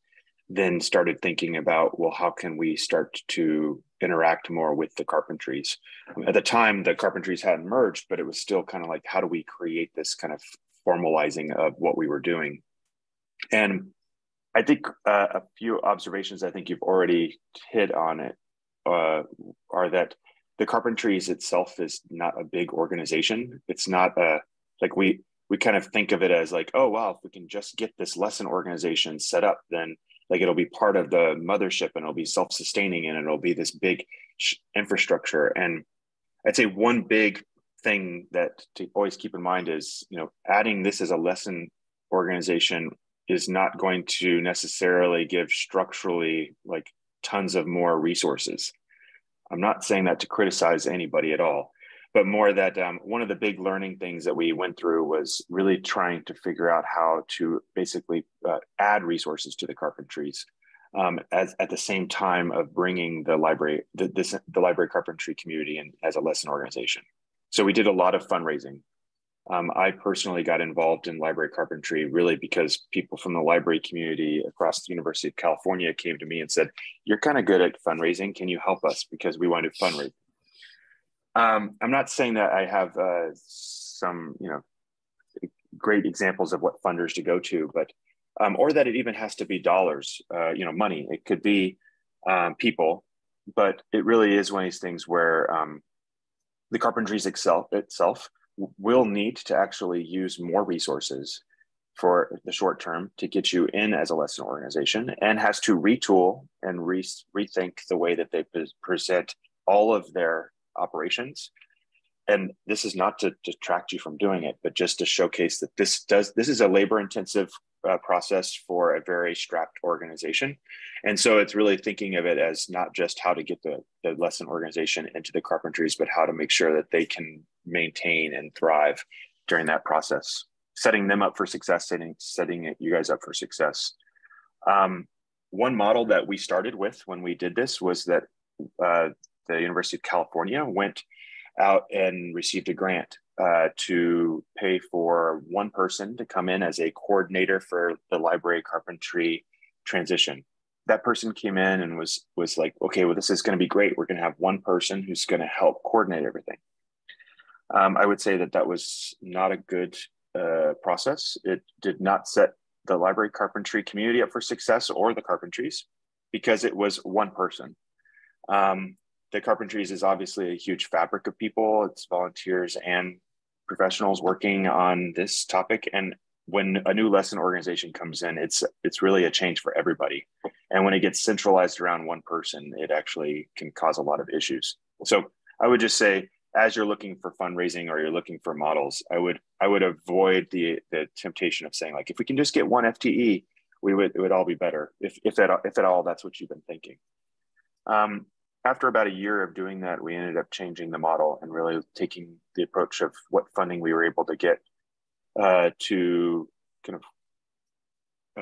then started thinking about, well, how can we start to interact more with the carpentries? At the time, the carpentries hadn't merged, but it was still kind of like, how do we create this kind of formalizing of what we were doing? And I think uh, a few observations I think you've already hit on it uh, are that the carpentries itself is not a big organization. It's not a like we we kind of think of it as like, oh wow, if we can just get this lesson organization set up, then like it'll be part of the mothership and it'll be self-sustaining and it'll be this big infrastructure. And I'd say one big thing that to always keep in mind is you know adding this as a lesson organization is not going to necessarily give structurally like tons of more resources. I'm not saying that to criticize anybody at all, but more that um, one of the big learning things that we went through was really trying to figure out how to basically uh, add resources to the carpentries um, as at the same time of bringing the library the, this, the library carpentry community and as a lesson organization. So we did a lot of fundraising um, I personally got involved in library carpentry really because people from the library community across the University of California came to me and said, You're kind of good at fundraising. Can you help us? Because we want to fundraise. Um, I'm not saying that I have uh, some, you know, great examples of what funders to go to, but um, or that it even has to be dollars, uh, you know, money. It could be um, people, but it really is one of these things where um, the carpentries itself, itself will need to actually use more resources for the short term to get you in as a lesson organization and has to retool and re- rethink the way that they pre- present all of their operations and this is not to detract you from doing it but just to showcase that this does this is a labor intensive uh, process for a very strapped organization. And so it's really thinking of it as not just how to get the, the lesson organization into the carpentries, but how to make sure that they can maintain and thrive during that process, setting them up for success, setting, setting you guys up for success. Um, one model that we started with when we did this was that uh, the University of California went out and received a grant uh, to pay for one person to come in as a coordinator for the library carpentry transition. That person came in and was was like, okay, well, this is going to be great. We're going to have one person who's going to help coordinate everything. Um, I would say that that was not a good uh, process. It did not set the library carpentry community up for success or the carpentries because it was one person. Um, the carpentries is obviously a huge fabric of people. It's volunteers and professionals working on this topic. And when a new lesson organization comes in, it's it's really a change for everybody. And when it gets centralized around one person, it actually can cause a lot of issues. So I would just say, as you're looking for fundraising or you're looking for models, I would I would avoid the the temptation of saying like if we can just get one FTE, we would it would all be better. If if at if at all that's what you've been thinking. Um, after about a year of doing that, we ended up changing the model and really taking the approach of what funding we were able to get uh, to kind of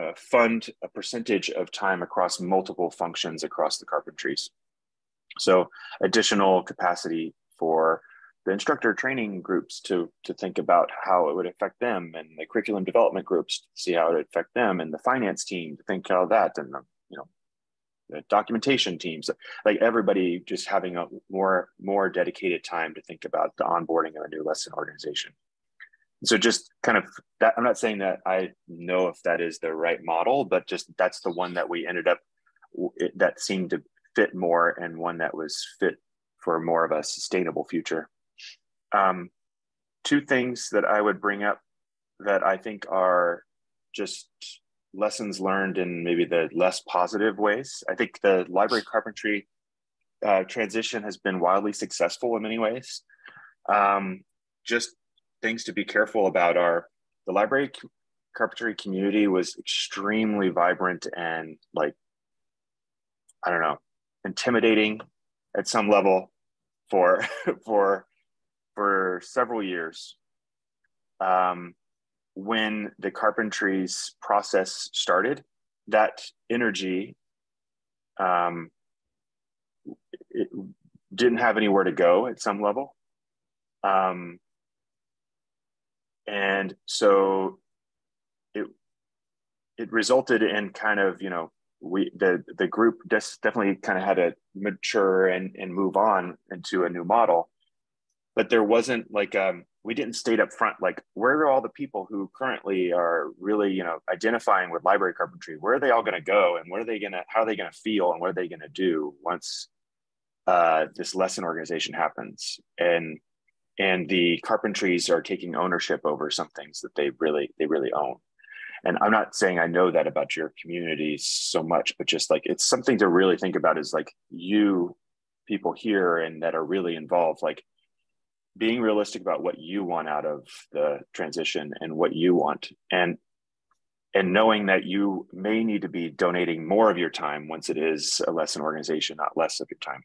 uh, fund a percentage of time across multiple functions across the carpentries. So additional capacity for the instructor training groups to, to think about how it would affect them and the curriculum development groups to see how it would affect them and the finance team to think how that and the, you know documentation teams, like everybody just having a more more dedicated time to think about the onboarding of a new lesson organization. so just kind of that i'm not saying that i know if that is the right model but just that's the one that we ended up that seemed to fit more and one that was fit for more of a sustainable future um, two things that i would bring up that i think are just lessons learned in maybe the less positive ways. I think the library carpentry uh, transition has been wildly successful in many ways. Um, just things to be careful about are the library carpentry community was extremely vibrant and like i don't know intimidating at some level for for for several years. Um, when the carpentry's process started that energy um, it didn't have anywhere to go at some level. Um, and so it it resulted in kind of you know we the the group des- definitely kind of had to mature and and move on into a new model. But there wasn't like um we didn't state up front like where are all the people who currently are really you know identifying with library carpentry? Where are they all going to go and what are they going to how are they going to feel and what are they going to do once uh, this lesson organization happens? And and the carpentries are taking ownership over some things that they really they really own. And i'm not saying i know that about your community so much but just like it's something to really think about is like you people here and that are really involved like being realistic about what you want out of the transition and what you want. And and knowing that you may need to be donating more of your time once it is a lesson organization not less of your time.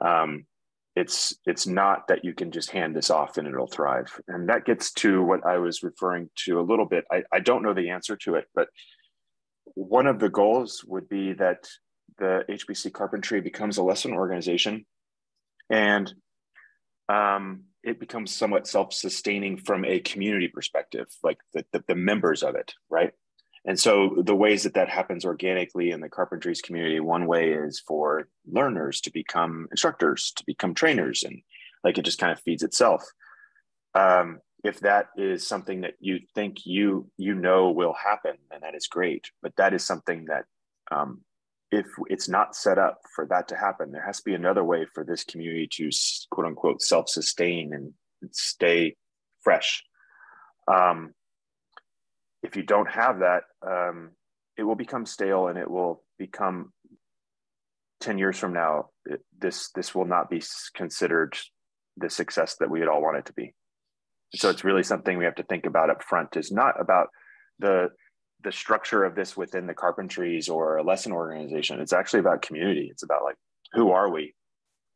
Um, it's it's not that you can just hand this off and it'll thrive. And that gets to what i was referring to a little bit. I, I don't know the answer to it but one of the goals would be that the hpc carpentry becomes a lesson organization. And um, it becomes somewhat self-sustaining from a community perspective like the, the, the members of it right and so the ways that that happens organically in the carpentries community, one way is for learners to become instructors, to become trainers, and like it just kind of feeds itself. Um, if that is something that you think you you know will happen, then that is great. But that is something that um, if it's not set up for that to happen, there has to be another way for this community to quote unquote self sustain and stay fresh. Um, if you don't have that, um, it will become stale and it will become 10 years from now, it, this, this will not be considered the success that we had all want it to be. So it's really something we have to think about up front is not about the, the structure of this within the carpentries or a lesson organization. It's actually about community. It's about like, who are we?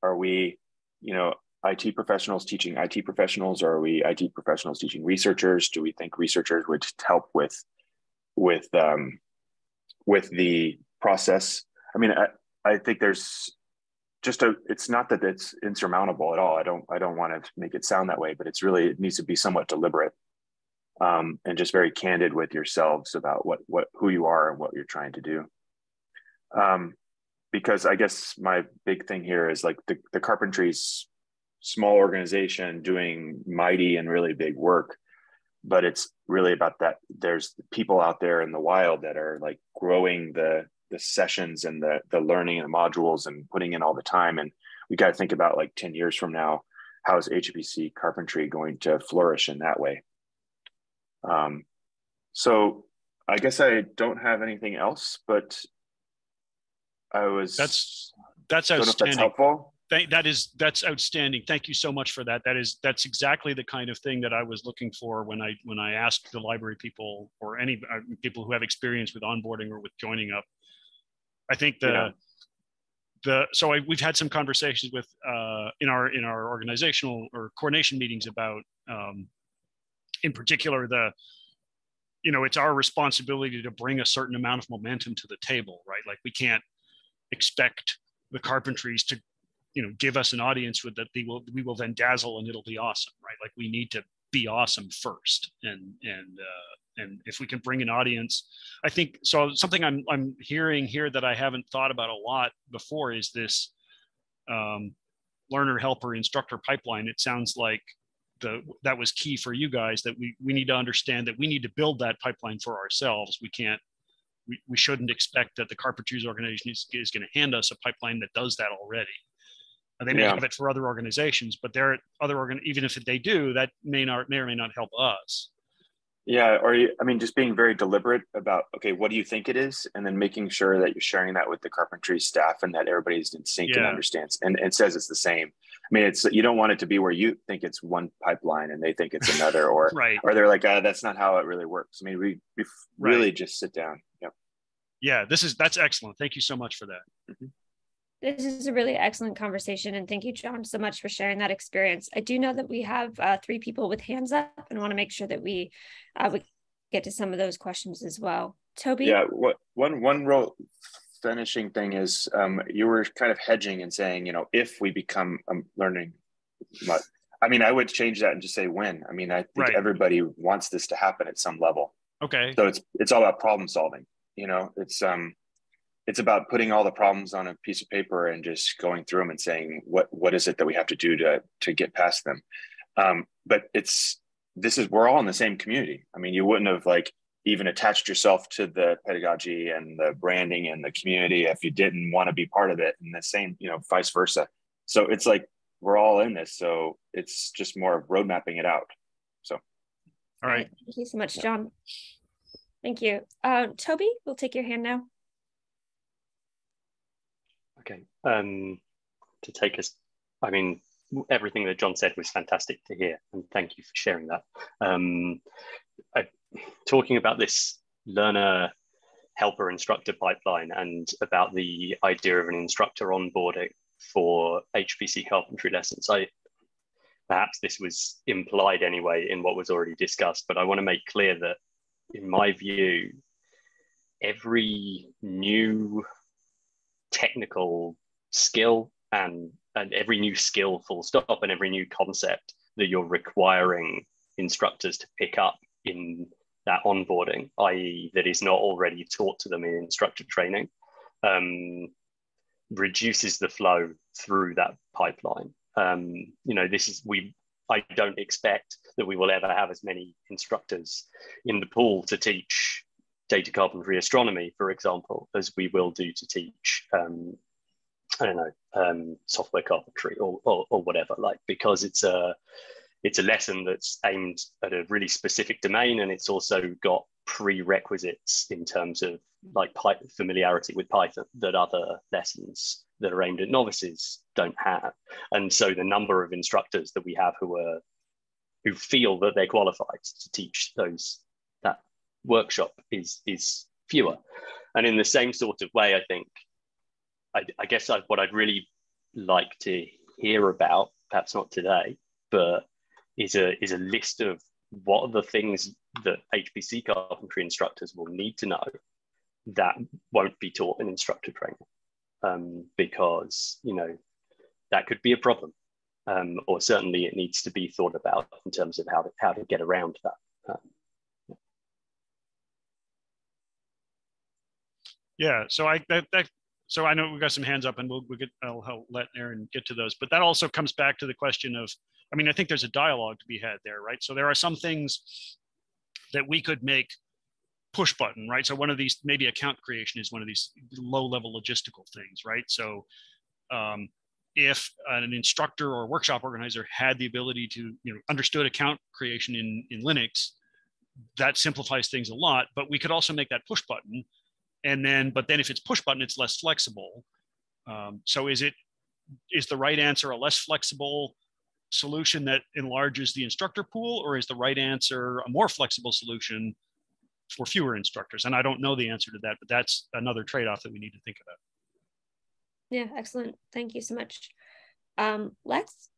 Are we, you know, IT professionals teaching IT professionals, or are we IT professionals teaching researchers? Do we think researchers would help with with um, with the process? I mean, I, I think there's just a. It's not that it's insurmountable at all. I don't I don't want to make it sound that way, but it's really it needs to be somewhat deliberate um, and just very candid with yourselves about what what who you are and what you're trying to do. Um, because I guess my big thing here is like the, the carpentry's small organization doing mighty and really big work but it's really about that there's people out there in the wild that are like growing the the sessions and the the learning and the modules and putting in all the time and we got to think about like 10 years from now how is hpc carpentry going to flourish in that way um, so i guess i don't have anything else but i was that's that's outstanding that's helpful that is that's outstanding. Thank you so much for that. That is that's exactly the kind of thing that I was looking for when I when I asked the library people or any uh, people who have experience with onboarding or with joining up. I think the yeah. the so I, we've had some conversations with uh, in our in our organizational or coordination meetings about um, in particular the you know it's our responsibility to bring a certain amount of momentum to the table right? Like we can't expect the carpentries to you know give us an audience with that we will we will then dazzle and it'll be awesome right? Like we need to be awesome first. And and uh, and if we can bring an audience i think so something i'm i'm hearing here that i haven't thought about a lot before is this um, learner helper instructor pipeline. It sounds like the that was key for you guys that we we need to understand that we need to build that pipeline for ourselves. We can't we, we shouldn't expect that the carpentries organization is, is going to hand us a pipeline that does that already. They may yeah. have it for other organizations, but they're other organ even if they do, that may not may or may not help us. Yeah, or I mean, just being very deliberate about okay, what do you think it is, and then making sure that you're sharing that with the carpentry staff and that everybody's in sync yeah. and understands and, and says it's the same. I mean, it's you don't want it to be where you think it's one pipeline and they think it's another, or right, or they're like, uh, that's not how it really works. I mean, we we really right. just sit down. Yep. Yeah, this is that's excellent. Thank you so much for that. Mm-hmm. This is a really excellent conversation, and thank you, John, so much for sharing that experience. I do know that we have uh, three people with hands up, and want to make sure that we uh, we get to some of those questions as well. Toby, yeah, what one one role finishing thing is um, you were kind of hedging and saying, you know, if we become um, learning, I mean, I would change that and just say when. I mean, I think right. everybody wants this to happen at some level. Okay. So it's it's all about problem solving. You know, it's um it's about putting all the problems on a piece of paper and just going through them and saying what what is it that we have to do to to get past them um, but it's this is we're all in the same community i mean you wouldn't have like even attached yourself to the pedagogy and the branding and the community if you didn't want to be part of it. And the same you know vice versa. So it's like we're all in this. So it's just more of road mapping it out. So. All right. Thank you so much john. Thank you. Uh, toby we'll take your hand now. Okay. Um, to take us, I mean, everything that John said was fantastic to hear, and thank you for sharing that. Um, I, talking about this learner helper instructor pipeline and about the idea of an instructor onboarding for HPC carpentry lessons, I perhaps this was implied anyway in what was already discussed, but I want to make clear that in my view, every new technical skill and and every new skill full stop and every new concept that you're requiring instructors to pick up in that onboarding i.e that is not already taught to them in instructor training um, reduces the flow through that pipeline. Um, you know this is we i don't expect that we will ever have as many instructors in the pool to teach data carpentry astronomy, for example, as we will do to teach, um, I don't know, um, software carpentry or, or, or, whatever, like, because it's a, it's a lesson that's aimed at a really specific domain and it's also got prerequisites in terms of mm. like familiarity with Python that other lessons that are aimed at novices don't have. And so the number of instructors that we have who are who feel that they're qualified to teach those that workshop is is fewer. And in the same sort of way, I think, I, I guess I, what I'd really like to hear about, perhaps not today, but is a is a list of what are the things that HPC carpentry instructors will need to know that won't be taught in instructor training, um, because you know that could be a problem, um, or certainly it needs to be thought about in terms of how to how to get around that. Um, Yeah. So I that, that so I know we've got some hands up, and we'll we get I'll, I'll let Aaron get to those. But that also comes back to the question of, I mean, I think there's a dialogue to be had there, right? So there are some things that we could make push button, right? So one of these maybe account creation is one of these low level logistical things, right? So um, if an instructor or workshop organizer had the ability to you know understood account creation in in Linux, that simplifies things a lot. But we could also make that push button and then but then if it's push button it's less flexible. Um, so is it is the right answer a less flexible solution that enlarges the instructor pool or is the right answer a more flexible solution for fewer instructors? And i don't know the answer to that but that's another trade-off that we need to think about. Yeah excellent. Thank you so much. Um, Lex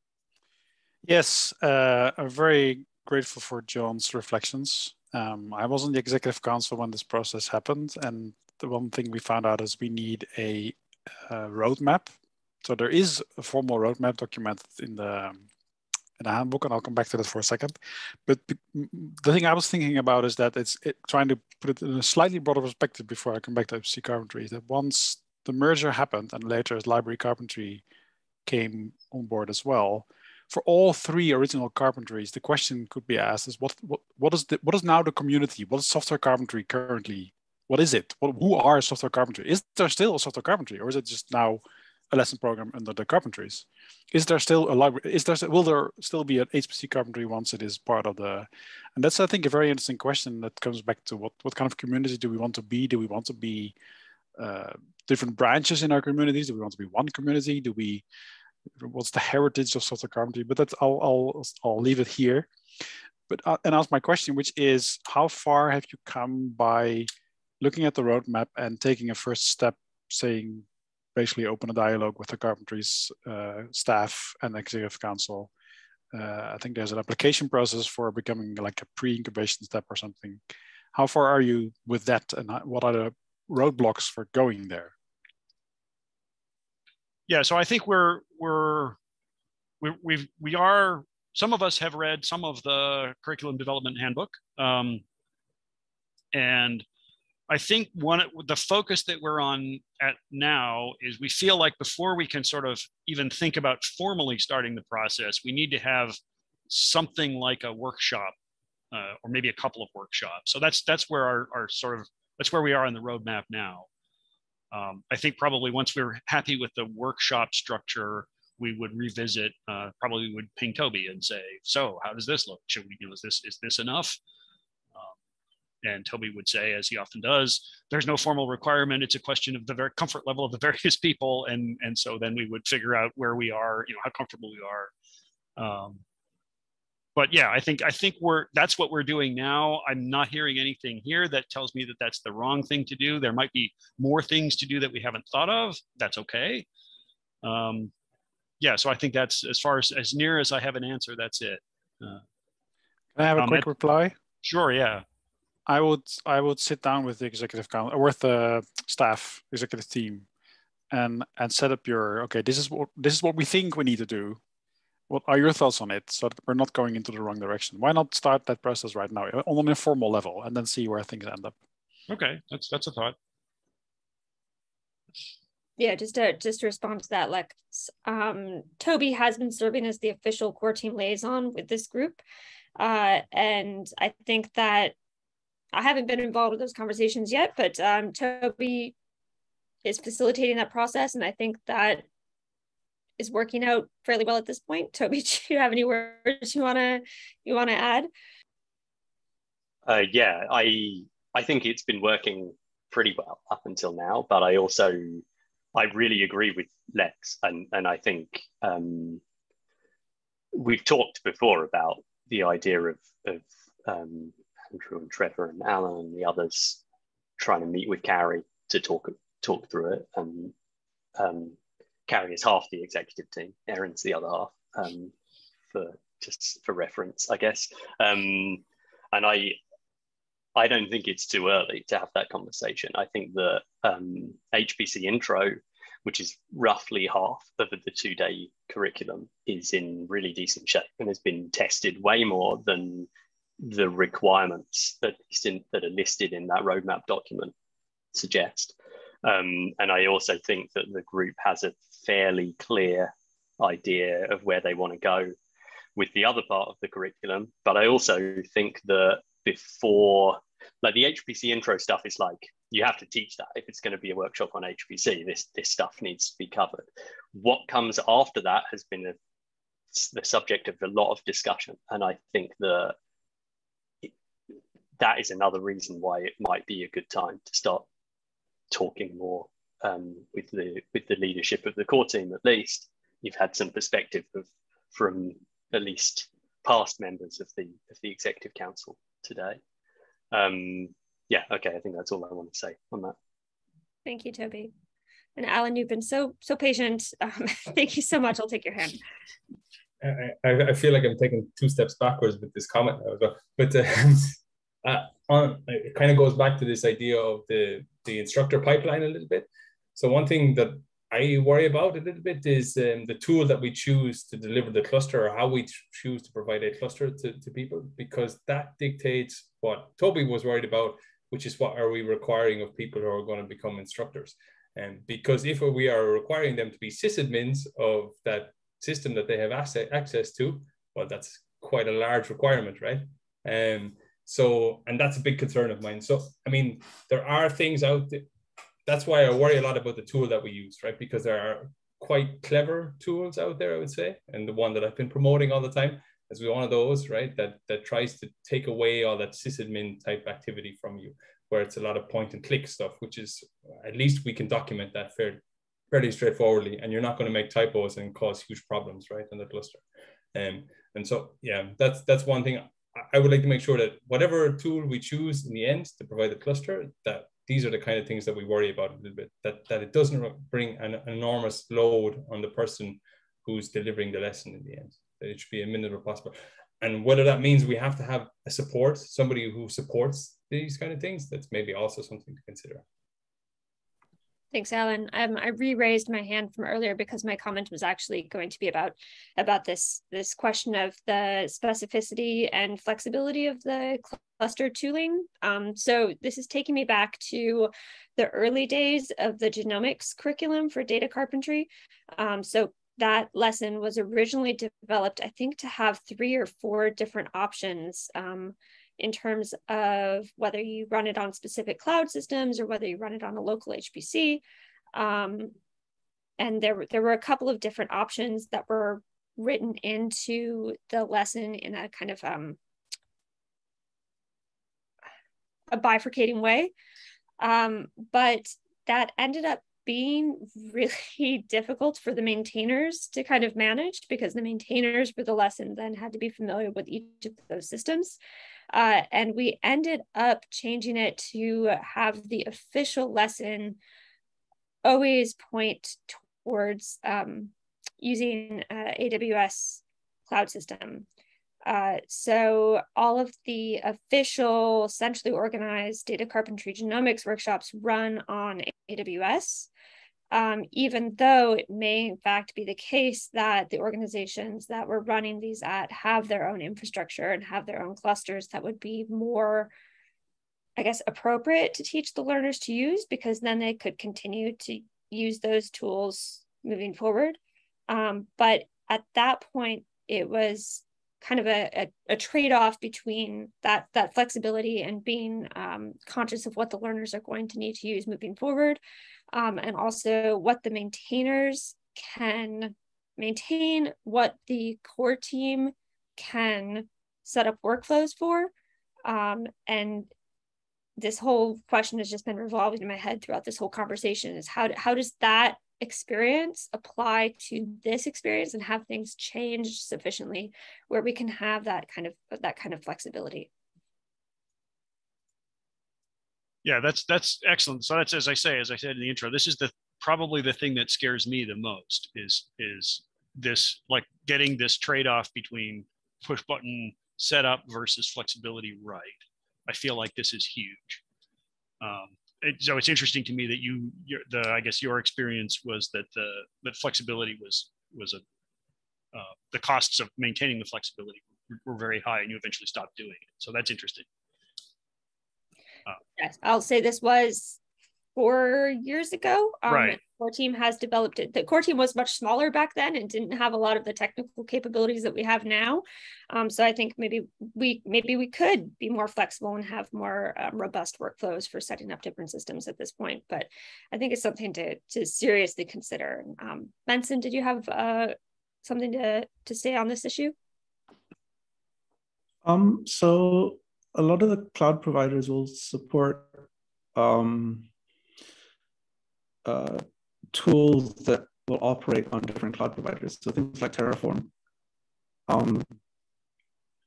yes uh, i'm very grateful for john's reflections. Um, I was on the executive council when this process happened, and the one thing we found out is we need a, a roadmap. So there is a formal roadmap documented in the um, in the handbook, and I'll come back to that for a second. But the thing I was thinking about is that it's it, trying to put it in a slightly broader perspective before I come back to HPC carpentry. That once the merger happened, and later as library carpentry came on board as well, for all three original carpentries, the question could be asked is what what what is the what is now the community? What is software carpentry currently? What is it? What, who are software carpentry? Is there still a software carpentry, or is it just now a lesson program under the carpentries? Is there still a library? Is there will there still be an HPC carpentry once it is part of the? And that's I think a very interesting question that comes back to what what kind of community do we want to be? Do we want to be uh, different branches in our communities? Do we want to be one community? Do we what's the heritage of software carpentry? But that's I'll I'll I'll leave it here. But uh, and ask my question, which is how far have you come by looking at the roadmap and taking a first step, saying basically open a dialogue with the carpentries uh, staff and executive council. Uh, I think there's an application process for becoming like a pre-incubation step or something. How far are you with that, and what are the roadblocks for going there? Yeah, so I think we're we're we we we are. Some of us have read some of the curriculum development handbook, um, and I think one the focus that we're on at now is we feel like before we can sort of even think about formally starting the process, we need to have something like a workshop uh, or maybe a couple of workshops. So that's that's where our, our sort of that's where we are on the roadmap now. Um, I think probably once we're happy with the workshop structure, we would revisit. Uh, probably would ping Toby and say, "So, how does this look? Should we? You know, is this is this enough?" And Toby would say, as he often does, there's no formal requirement. It's a question of the very comfort level of the various people. And, and so then we would figure out where we are, you know, how comfortable we are. Um, but yeah, I think I think we're that's what we're doing now. I'm not hearing anything here that tells me that that's the wrong thing to do. There might be more things to do that we haven't thought of. That's okay. Um, yeah, so I think that's as far as as near as I have an answer. That's it. Uh, Can I have a um, quick reply? Sure. Yeah. I would I would sit down with the executive council or with the staff executive team and and set up your okay this is what this is what we think we need to do. What are your thoughts on it? So that we're not going into the wrong direction. Why not start that process right now on an informal level and then see where things end up? Okay that's that's a thought. Yeah just to just to respond to that like um toby has been serving as the official core team liaison with this group. Uh and i think that I haven't been involved with those conversations yet, but um, Toby is facilitating that process, and I think that is working out fairly well at this point. Toby, do you have any words you wanna you wanna add? Uh, yeah, I I think it's been working pretty well up until now, but I also I really agree with Lex, and and I think um, we've talked before about the idea of of um, Andrew and Trevor and Alan and the others trying to meet with Kari to talk talk through it. And um, Kari is half the executive team. Erin's the other half. Um, for just for reference, I guess. Um, and I I don't think it's too early to have that conversation. I think the um, HPC intro, which is roughly half of the two day curriculum, is in really decent shape and has been tested way more than the requirements that, that are listed in that roadmap document suggest. Um, and I also think that the group has a fairly clear idea of where they want to go with the other part of the curriculum. But I also think that before, like the HPC intro stuff is like, you have to teach that if it's going to be a workshop on HPC, this, this stuff needs to be covered. What comes after that has been a, the subject of a lot of discussion. And I think that that is another reason why it might be a good time to start talking more um, with the with the leadership of the core team. At least you've had some perspective of from at least past members of the of the executive council today. Um, yeah, okay, I think that's all I want to say on that. Thank you, Toby. And Alan, you've been so so patient. Um, thank you so much. I'll take your hand. I, I, feel like I'm taking two steps backwards with this comment, but uh, uh, on, it kind of goes back to this idea of the, the instructor pipeline a little bit. So one thing that I worry about a little bit is um, the tool that we choose to deliver the cluster or how we choose to provide a cluster to, to people, because that dictates what Toby was worried about, which is what are we requiring of people who are going to become instructors. And because if we are requiring them to be sysadmins of that system that they have asset, access to, well, that's quite a large requirement, right? Um, so, and that's a big concern of mine. So, I mean, there are things out there. That's why I worry a lot about the tool that we use, right? Because there are quite clever tools out there, I would say. And the one that I've been promoting all the time is one of those, right? That that tries to take away all that sysadmin type activity from you, where it's a lot of point and click stuff, which is at least we can document that fairly, fairly straightforwardly. And you're not going to make typos and cause huge problems, right, in the cluster. Um, and so, yeah, that's that's one thing. I would like to make sure that whatever tool we choose in the end to provide the cluster, that these are the kind of things that we worry about a little bit, that, that it doesn't bring an, enormous load on the person who's delivering the lesson in the end, that it should be a minimal possible. And whether that means we have to have a support, somebody who supports these kind of things, that's maybe also something to consider. Thanks, Alan. Um, I re-raised my hand from earlier because my comment was actually going to be about about this this question of the specificity and flexibility of the cluster tooling. Um, so this is taking me back to the early days of the genomics curriculum for data carpentry. Um, so that lesson was originally developed, I think, to have three or four different options um, in terms of whether you run it on specific cloud systems or whether you run it on a local HPC. Um, and there, there were a couple of different options that were written into the lesson in a kind of um, a bifurcating way. Um, but that ended up being really difficult for the maintainers to kind of manage because the maintainers for the lesson then had to be familiar with each of those systems. Uh, and we ended up changing it to have the official lesson always point towards um, using uh, AWS cloud system. Uh, so all of the official, centrally organized data carpentry genomics workshops run on AWS um, even though it may in fact be the case that the organizations that we're running these at have their own infrastructure and have their own clusters that would be more, I guess, appropriate to teach the learners to use because then they could continue to use those tools moving forward. Um, but at that point, it was kind of a, a, a trade-off between that that flexibility and being um, conscious of what the learners are going to need to use moving forward um, and also what the maintainers can maintain what the core team can set up workflows for. Um, and this whole question has just been revolving in my head throughout this whole conversation is how, how does that experience apply to this experience and have things change sufficiently where we can have that kind of that kind of flexibility yeah that's that's excellent. So that's as i say as i said in the intro this is the probably the thing that scares me the most is is this like getting this trade-off between push button setup versus flexibility right. I feel like this is huge. Um, it, so it's interesting to me that you your, the i guess your experience was that the that flexibility was was a uh, the costs of maintaining the flexibility were, were very high and you eventually stopped doing it. So that's interesting yes i'll say this was four years ago. Um, right. Core team has developed it. The core team was much smaller back then and didn't have a lot of the technical capabilities that we have now. Um, so I think maybe we maybe we could be more flexible and have more um, robust workflows for setting up different systems at this point. But I think it's something to to seriously consider. Um, Benson, did you have uh, something to to say on this issue? Um, so a lot of the cloud providers will support um, uh, tools that will operate on different cloud providers. So things like Terraform. Um,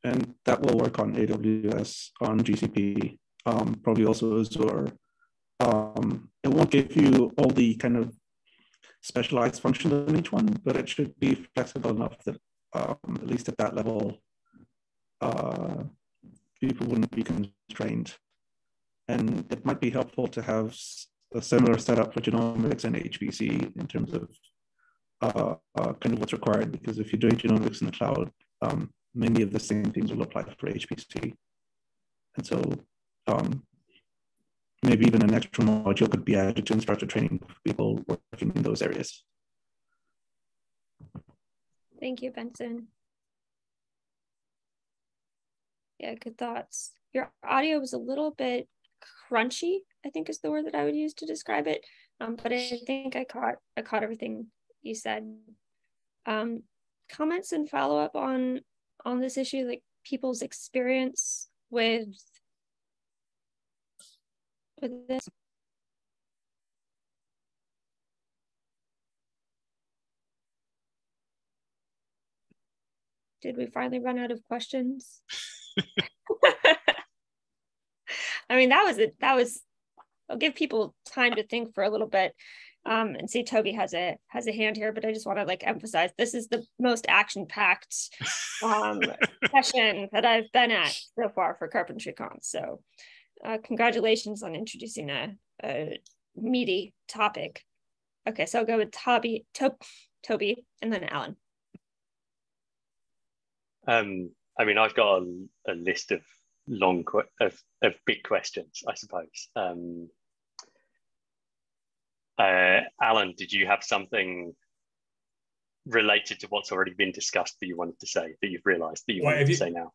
and that will work on AWS, on GCP, um, probably also Azure. Um, it won't give you all the kind of specialized functions in each one, but it should be flexible enough that um, at least at that level, uh, people wouldn't be constrained. And it might be helpful to have a similar setup for genomics and HPC in terms of uh, uh, kind of what's required. Because if you're doing genomics in the cloud, um, many of the same things will apply for HPC. And so um, maybe even an extra module could be added to instructor training for people working in those areas. Thank you, Benson. Yeah, good thoughts. Your audio was a little bit crunchy, I think is the word that I would use to describe it. Um, but I think I caught I caught everything you said. Um, comments and follow up on on this issue, like people's experience with with this. Did we finally run out of questions? I mean, that was it. That was. I'll give people time to think for a little bit, um, and see. Toby has a has a hand here, but I just want to like emphasize this is the most action packed um, session that I've been at so far for CarpentryCon. So, uh, congratulations on introducing a, a meaty topic. Okay, so I'll go with Toby, to- Toby, and then Alan. Um, I mean, I've got a, a list of long of, of big questions, I suppose. Um, uh, Alan, did you have something related to what's already been discussed that you wanted to say that you've realised that you well, wanted you, to say now?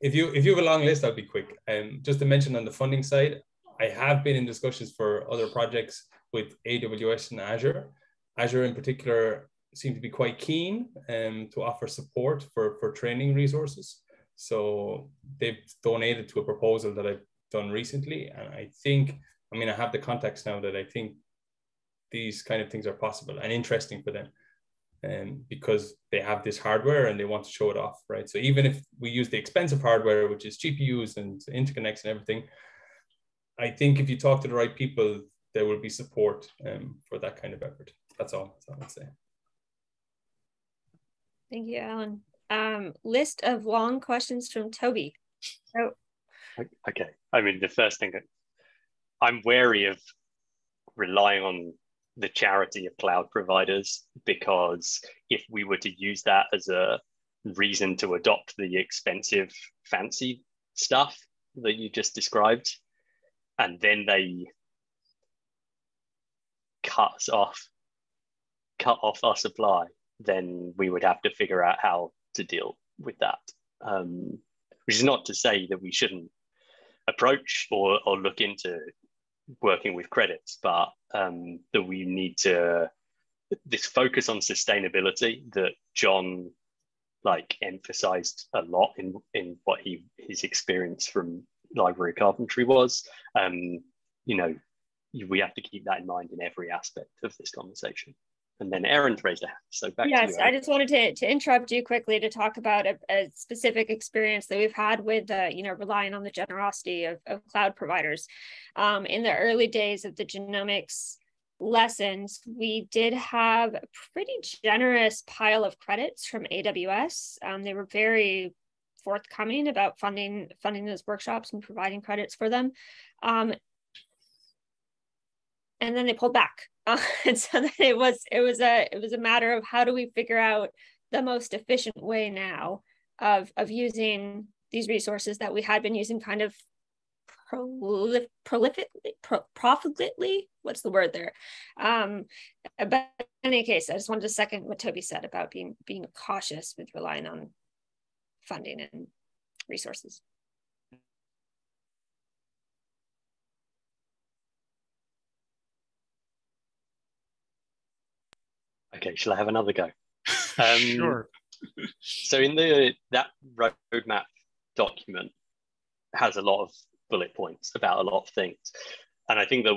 If you if you have a long list, I'll be quick. Um, just to mention on the funding side, I have been in discussions for other projects with AWS and Azure. Azure in particular seem to be quite keen um, to offer support for, for training resources. So they've donated to a proposal that I've done recently. And I think, I mean, I have the context now that I think these kind of things are possible and interesting for them um, because they have this hardware and they want to show it off, right? So even if we use the expensive hardware, which is GPUs and interconnects and everything, I think if you talk to the right people, there will be support um, for that kind of effort. That's all. That's all I'd say. Thank you, Alan. Um, list of long questions from Toby. Oh. Okay. I mean, the first thing that I'm wary of relying on the charity of cloud providers because if we were to use that as a reason to adopt the expensive, fancy stuff that you just described, and then they cut us off, cut off our supply, then we would have to figure out how to deal with that. Um, which is not to say that we shouldn't approach or, or look into working with credits, but um, that we need to this focus on sustainability that John like emphasized a lot in in what he his experience from library carpentry was. Um, you know, we have to keep that in mind in every aspect of this conversation. And then Erin's raised a hand. So back yes, to you. I just wanted to, to interrupt you quickly to talk about a, a specific experience that we've had with, uh, you know, relying on the generosity of, of cloud providers. Um, in the early days of the genomics lessons, we did have a pretty generous pile of credits from AWS. Um, they were very forthcoming about funding funding those workshops and providing credits for them. Um, and then they pulled back. Uh, and so then it was it was a it was a matter of how do we figure out the most efficient way now of of using these resources that we had been using kind of prolif- prolifically pro- profitably? What's the word there? Um but in any case i just wanted to second what toby said about being being cautious with relying on funding and resources Okay, shall I have another go? Um, sure. So in the that roadmap document has a lot of bullet points about a lot of things, and I think the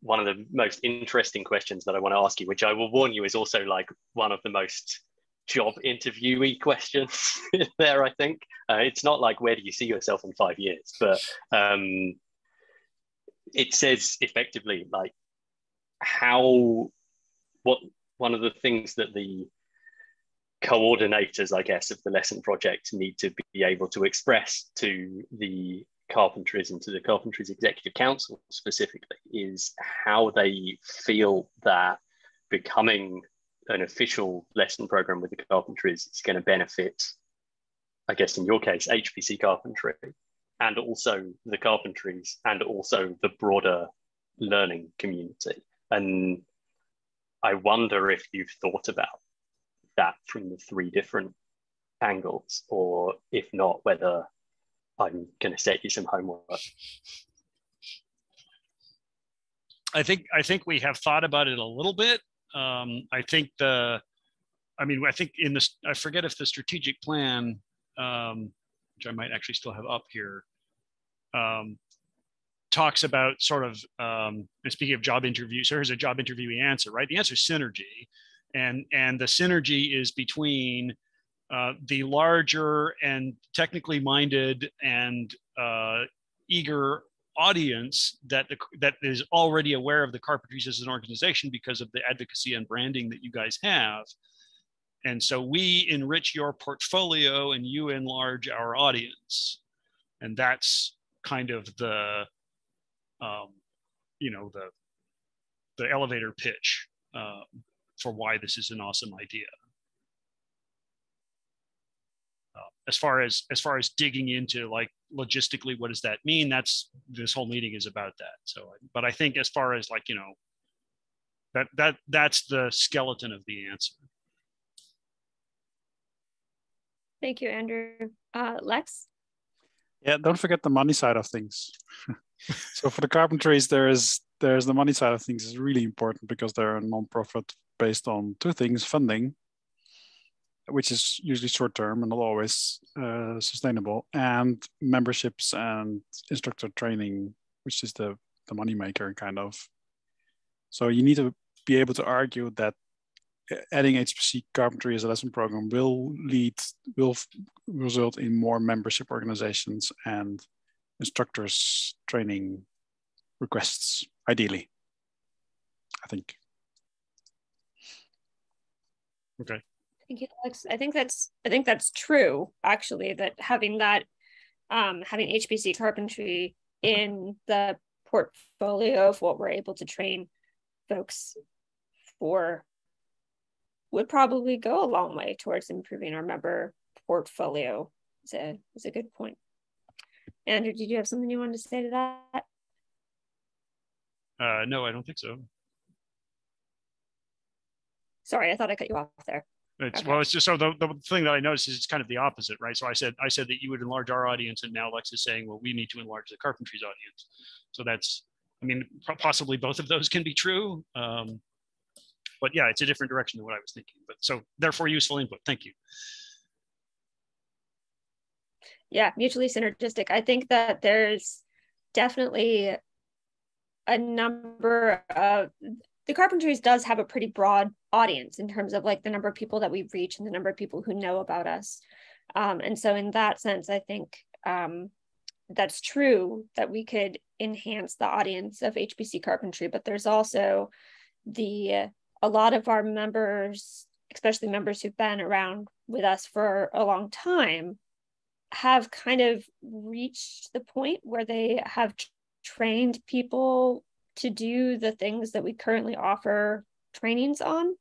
one of the most interesting questions that I want to ask you, which I will warn you, is also like one of the most job interviewee questions there. I think uh, it's not like where do you see yourself in five years, but um, it says effectively like how what one of the things that the coordinators, I guess, of the lesson project need to be able to express to the carpentries and to the carpentries executive council specifically is how they feel that becoming an official lesson program with the carpentries is going to benefit i guess in your case hpc carpentry and also the carpentries and also the broader learning community. And I wonder if you've thought about that from the three different angles, or if not, whether I'm going to set you some homework. I think I think we have thought about it a little bit. Um, I think the, I mean, I think in this, I forget if the strategic plan, um, which I might actually still have up here, um, talks about sort of, um, speaking of job interviews, so here's a job interviewee answer, right? The answer is synergy, and and the synergy is between uh, the larger and technically minded and uh, eager audience that the, that is already aware of the carpentries as an organization because of the advocacy and branding that you guys have. And so we enrich your portfolio and you enlarge our audience. And that's kind of the um, you know the the elevator pitch um, for why this is an awesome idea. Uh, as far as as far as digging into like logistically what does that mean? That's this whole meeting is about that. So but i think as far as like you know that that that's the skeleton of the answer. Thank you andrew. Uh, lex yeah don't forget the money side of things so for the carpentries there's there's the money side of things is really important because they're a non-profit based on two things funding which is usually short term and not always uh, sustainable, and memberships and instructor training, which is the the money maker kind of. So you need to be able to argue that adding HPC carpentry as a lesson program will lead will result in more membership organizations and instructors training requests ideally i think okay Thank you, Alex. I think that's I think that's true, actually, that having that um having HPC carpentry in the portfolio of what we're able to train folks for would probably go a long way towards improving our member portfolio. Is a is a good point. Andrew, did you have something you wanted to say to that? Uh, no, I don't think so. Sorry, I thought I cut you off there. It's okay. well, it's just so the, the thing that I noticed is it's kind of the opposite, right? So I said I said that you would enlarge our audience, and now Lex is saying, well, we need to enlarge the carpentry's audience. So that's, I mean, possibly both of those can be true, um, but yeah, it's a different direction than what I was thinking. But so therefore, useful input. Thank you. Yeah, mutually synergistic. I think that there's definitely a number of the carpentries does have a pretty broad audience in terms of like the number of people that we reach and the number of people who know about us um, and so in that sense i think um, that's true that we could enhance the audience of hpc carpentry but there's also the a lot of our members especially members who've been around with us for a long time have kind of reached the point where they have trained people to do the things that we currently offer trainings on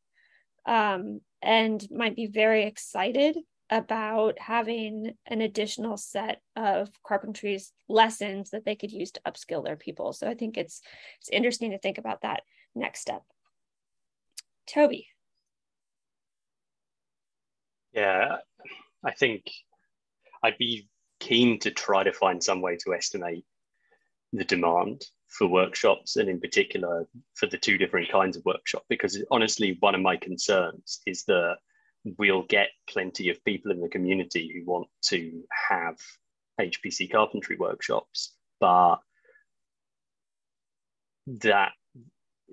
um, and might be very excited about having an additional set of carpentry's lessons that they could use to upskill their people. So I think it's it's interesting to think about that next step. Toby. Yeah, I think I'd be keen to try to find some way to estimate the demand for workshops and in particular for the two different kinds of workshop because honestly one of my concerns is that we'll get plenty of people in the community who want to have hpc carpentry workshops but that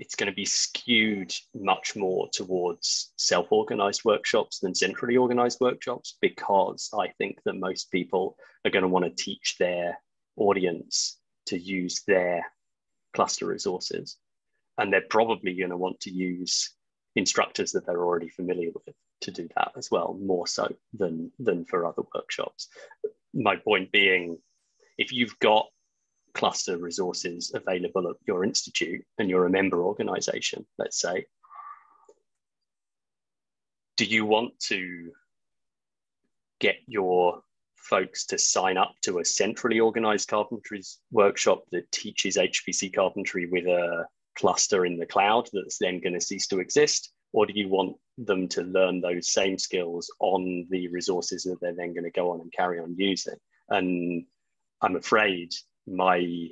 it's going to be skewed much more towards self-organized workshops than centrally organized workshops because i think that most people are going to want to teach their audience to use their cluster resources. And they're probably going to want to use instructors that they're already familiar with to do that as well, more so than, than for other workshops. My point being, if you've got cluster resources available at your institute and you're a member organization, let's say, do you want to get your folks to sign up to a centrally organized carpentry workshop that teaches HPC carpentry with a cluster in the cloud that's then going to cease to exist? or do you want them to learn those same skills on the resources that they're then going to go on and carry on using? And I'm afraid my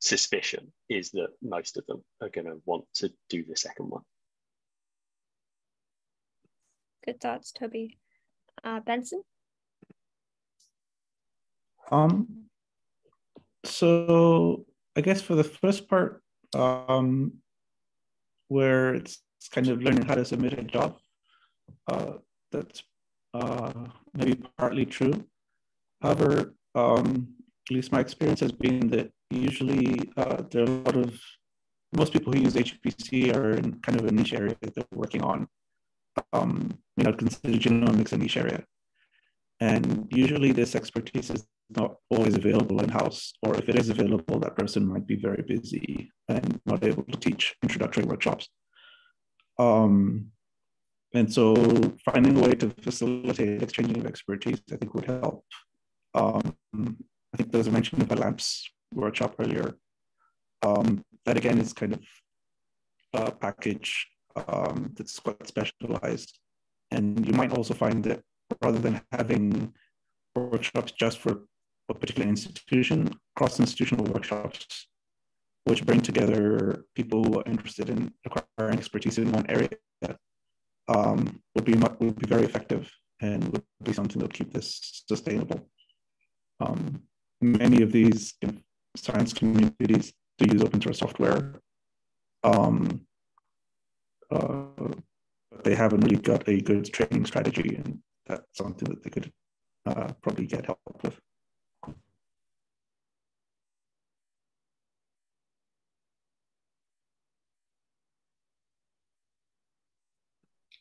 suspicion is that most of them are going to want to do the second one. Good thoughts, Toby. Uh, Benson? Um, so I guess for the first part, um, where it's kind of learning how to submit a job, uh, that's uh, maybe partly true. However, um, at least my experience has been that usually uh, there are a lot of most people who use HPC are in kind of a niche area that they're working on. Um, you know, consider genomics a niche area. And usually this expertise is not always available in-house, or if it is available, that person might be very busy and not able to teach introductory workshops. Um, and so finding a way to facilitate exchanging of expertise, I think would help. Um, I think there was a mention of a LAMMPS workshop earlier. Um, that again is kind of a package um, that's quite specialized. And you might also find that rather than having workshops just for a particular institution, cross-institutional workshops, which bring together people who are interested in acquiring expertise in one area, um, would be would be very effective and would be something that would keep this sustainable. Um, many of these science communities to use open source software. Um, uh, they haven't really got a good training strategy, and that's something that they could uh, probably get help with.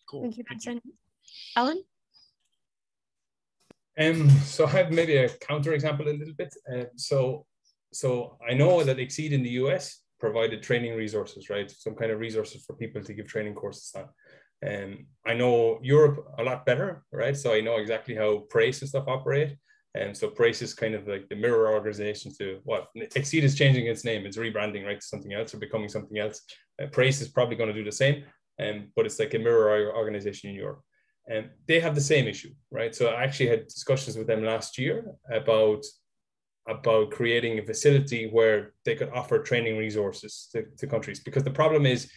Cool. Thank you, Benson. Ellen? Um, so I have maybe a counter example a little bit. Uh, so, so I know that XSEDE in the US provided training resources, right? Some kind of resources for people to give training courses on. Um, I know Europe a lot better, right? So I know exactly how PRACE and stuff operate. And so PRACE is kind of like the mirror organization to what XSEDE is changing its name, it's rebranding, right, to something else or becoming something else. Uh, PRACE is probably going to do the same, um, but it's like a mirror organization in Europe. And they have the same issue, right? So I actually had discussions with them last year about about creating a facility where they could offer training resources to, to countries because the problem is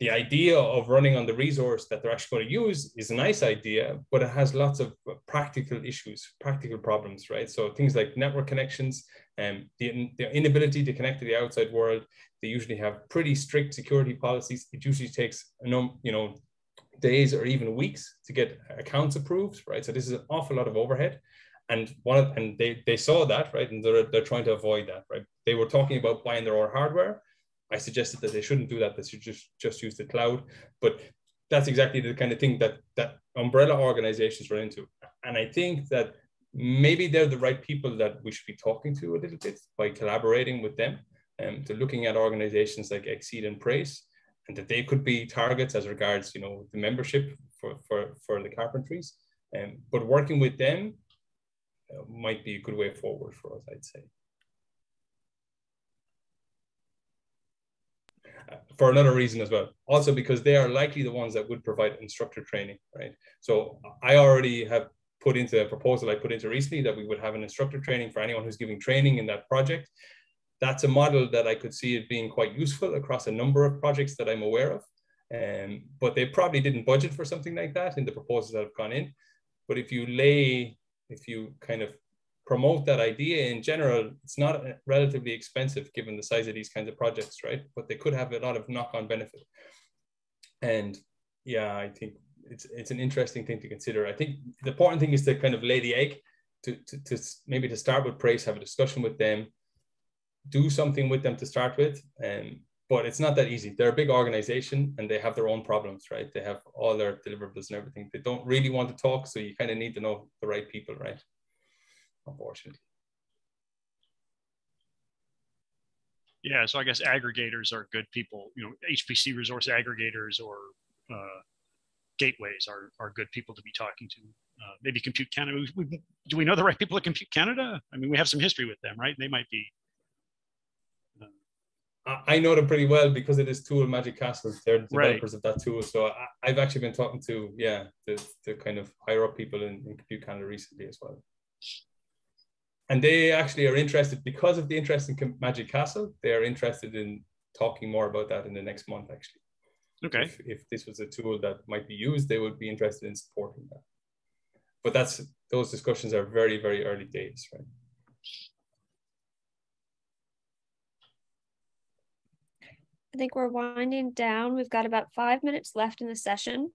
the idea of running on the resource that they're actually going to use is a nice idea, but it has lots of practical issues, practical problems, right? So things like network connections and the, the inability to connect to the outside world. They usually have pretty strict security policies. It usually takes, you know, days or even weeks to get accounts approved, right? So this is an awful lot of overhead. And one of, and they, they saw that, right? And they're, they're trying to avoid that, right? They were talking about buying their own hardware. I suggested that they shouldn't do that. They should just, just use the cloud. But that's exactly the kind of thing that, that umbrella organizations run into. And I think that maybe they're the right people that we should be talking to a little bit by collaborating with them and um, to looking at organizations like XSEDE and PRACE and that they could be targets as regards, you know, the membership for, for, for the carpentries. Um, but working with them uh, might be a good way forward for us, I'd say. Uh, for another reason as well. Also because they are likely the ones that would provide instructor training, right? So I already have put into a proposal I put into recently that we would have an instructor training for anyone who's giving training in that project that's a model that I could see it being quite useful across a number of projects that I'm aware of. Um, but they probably didn't budget for something like that in the proposals that have gone in. But if you lay, if you kind of promote that idea in general, it's not relatively expensive given the size of these kinds of projects, right? But they could have a lot of knock-on benefit. And yeah, I think it's it's an interesting thing to consider. I think the important thing is to kind of lay the egg to, to, to maybe to start with PRACE, have a discussion with them, do something with them to start with. But it's not that easy. They're a big organization and they have their own problems, right? They have all their deliverables and everything. They don't really want to talk, so you kind of need to know the right people, right? Unfortunately. Yeah, so I guess aggregators are good people. You know, HPC resource aggregators or uh, gateways are are good people to be talking to. Uh, maybe Compute Canada. We, we, do we know the right people at Compute Canada? I mean, we have some history with them, right? They might be I know them pretty well because of this tool, Magic Castle. They're the developers Right. of that tool. So I, I've actually been talking to, yeah, the, the kind of higher up people in, in Compute Canada recently as well. And they actually are interested because of the interest in Magic Castle. They are interested in talking more about that in the next month, actually. Okay. If, if this was a tool that might be used, they would be interested in supporting that. But that's those discussions are very, very early days, right? I think we're winding down. We've got about five minutes left in the session.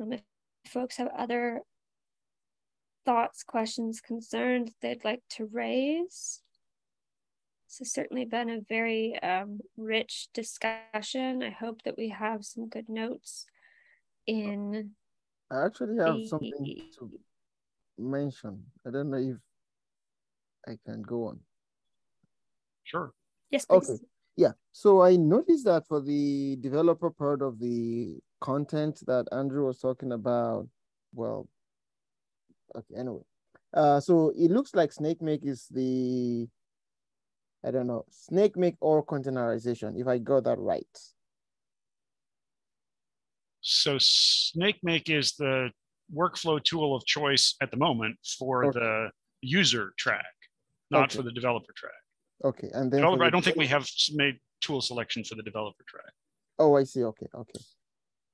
Um, if folks have other thoughts, questions, concerns they'd like to raise. This has certainly been a very um, rich discussion. I hope that we have some good notes in I actually have the something to mention. I don't know if I can go on. Sure. Yes, please. Okay. Yeah. So I noticed that for the developer part of the content that Andrew was talking about, well, okay, anyway. Uh, so it looks like Snakemake is the, I don't know, Snakemake or containerization, if I got that right. So Snakemake is the workflow tool of choice at the moment for Okay. the user track, not Okay. for the developer track. Okay. And then Developer, the I don't think we have made tool selection for the developer track. Oh, I see. Okay, okay.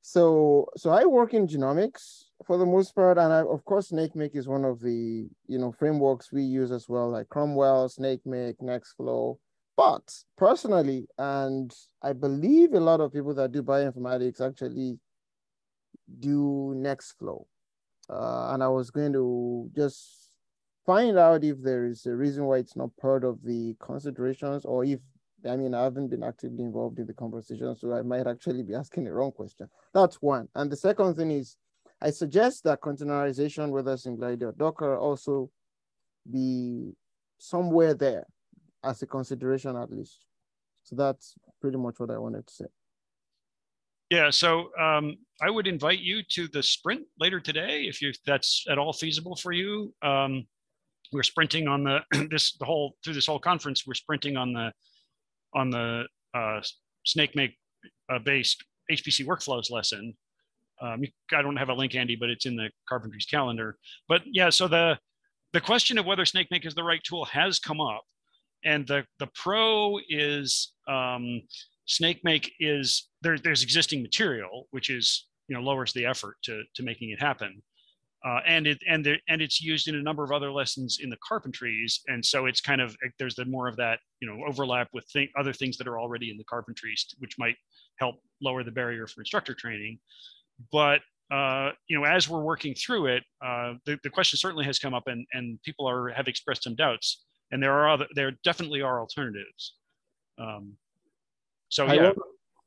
So, so I work in genomics for the most part, and I, of course, Snakemake is one of the you know frameworks we use as well, like Cromwell, Snakemake, Nextflow. But personally, and I believe a lot of people that do bioinformatics actually do Nextflow, uh, and I was going to just find out if there is a reason why it's not part of the considerations, or if I mean, I haven't been actively involved in the conversation, so I might actually be asking the wrong question. That's one. And the second thing is, I suggest that containerization, whether Singularity or Docker, also be somewhere there as a consideration at least. So that's pretty much what I wanted to say. Yeah, so um, I would invite you to the sprint later today if you if that's at all feasible for you. Um, we're sprinting on the this the whole through this whole conference. We're sprinting on the on the uh, Snakemake uh, based HPC workflows lesson. Um, I don't have a link handy, but it's in the carpentry's calendar. But yeah, so the the question of whether Snakemake is the right tool has come up, and the the pro is um, Snakemake is there. There's existing material, which is you know lowers the effort to to making it happen, uh, and it and there and it's used in a number of other lessons in the carpentries, and so it's kind of there's the more of that you know overlap with thing, other things that are already in the carpentries, which might help lower the barrier for instructor training. But uh, you know, as we're working through it, uh, the, the question certainly has come up, and and people are have expressed some doubts, and there are other there definitely are alternatives. Um, so I yeah,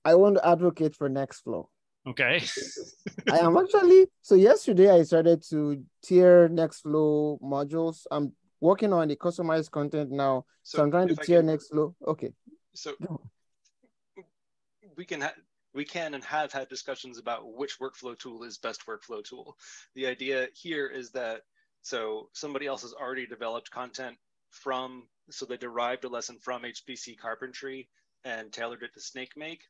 I want to advocate for Nextflow. Okay. I am actually so yesterday I started to tier Nextflow modules. I'm working on the customized content now. So, So I'm trying to I tier can- Nextflow. Okay. So we can ha- we can and have had discussions about which workflow tool is best workflow tool. The idea here is that so somebody else has already developed content from so they derived a lesson from HPC carpentry and tailored it to Snakemake.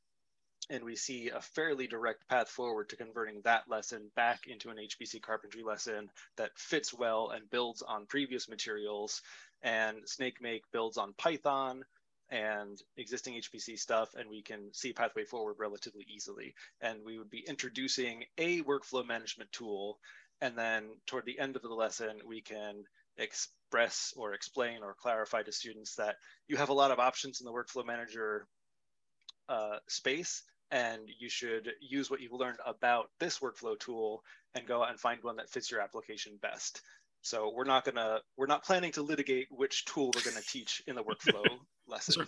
And we see a fairly direct path forward to converting that lesson back into an HPC carpentry lesson that fits well and builds on previous materials. And Snakemake builds on Python and existing HPC stuff, and we can see pathway forward relatively easily. And we would be introducing a workflow management tool, and then toward the end of the lesson, we can express or explain or clarify to students that you have a lot of options in the workflow manager uh, space, and you should use what you've learned about this workflow tool and go out and find one that fits your application best. So we're not gonna, we're not planning to litigate which tool we're gonna teach in the workflow lesson.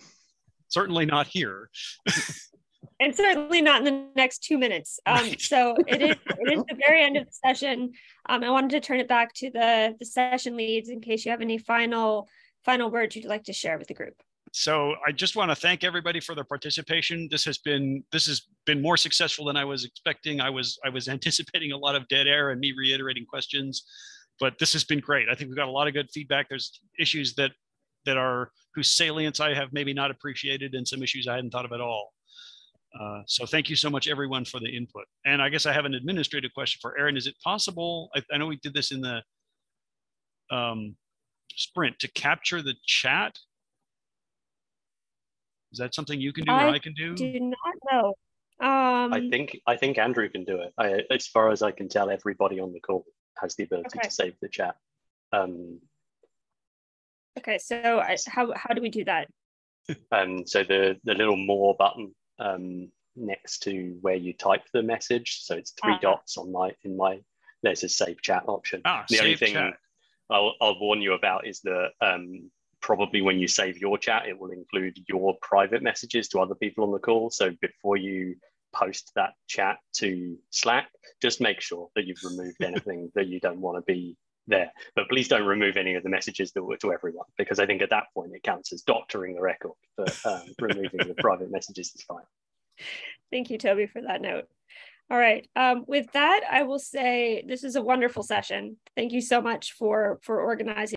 Certainly not here. and certainly not in the next two minutes. Um, So it is it is the very end of the session. Um, I wanted to turn it back to the the session leads in case you have any final final words you'd like to share with the group. So I just want to thank everybody for their participation. This has been this has been more successful than I was expecting. I was I was anticipating a lot of dead air and me reiterating questions, but this has been great. I think we've got a lot of good feedback. There's issues that that are whose salience I have maybe not appreciated and some issues I hadn't thought of at all. Uh, so thank you so much, everyone, for the input. And I guess I have an administrative question for Aaron. Is it possible? I, I know we did this in the um, sprint to capture the chat. Is that something you can do I or I can do? Do not know. Um, I think I think Andrew can do it. I, as far as I can tell, everybody on the call has the ability okay. to save the chat. Um, okay, so I, how how do we do that? Um, so the the little more button um, next to where you type the message. So it's three uh, dots on my in my there's a save chat option. Ah, the only thing chat. I'll, I'll warn you about is that um, probably when you save your chat, it will include your private messages to other people on the call. So before you post that chat to Slack, just make sure that you've removed anything that you don't want to be there. But please don't remove any of the messages that were to everyone, because I think at that point it counts as doctoring the record. But um, removing the private messages is fine. Thank you, Toby, for that note. All right. Um, with that, I will say this is a wonderful session. Thank you so much for for organizing.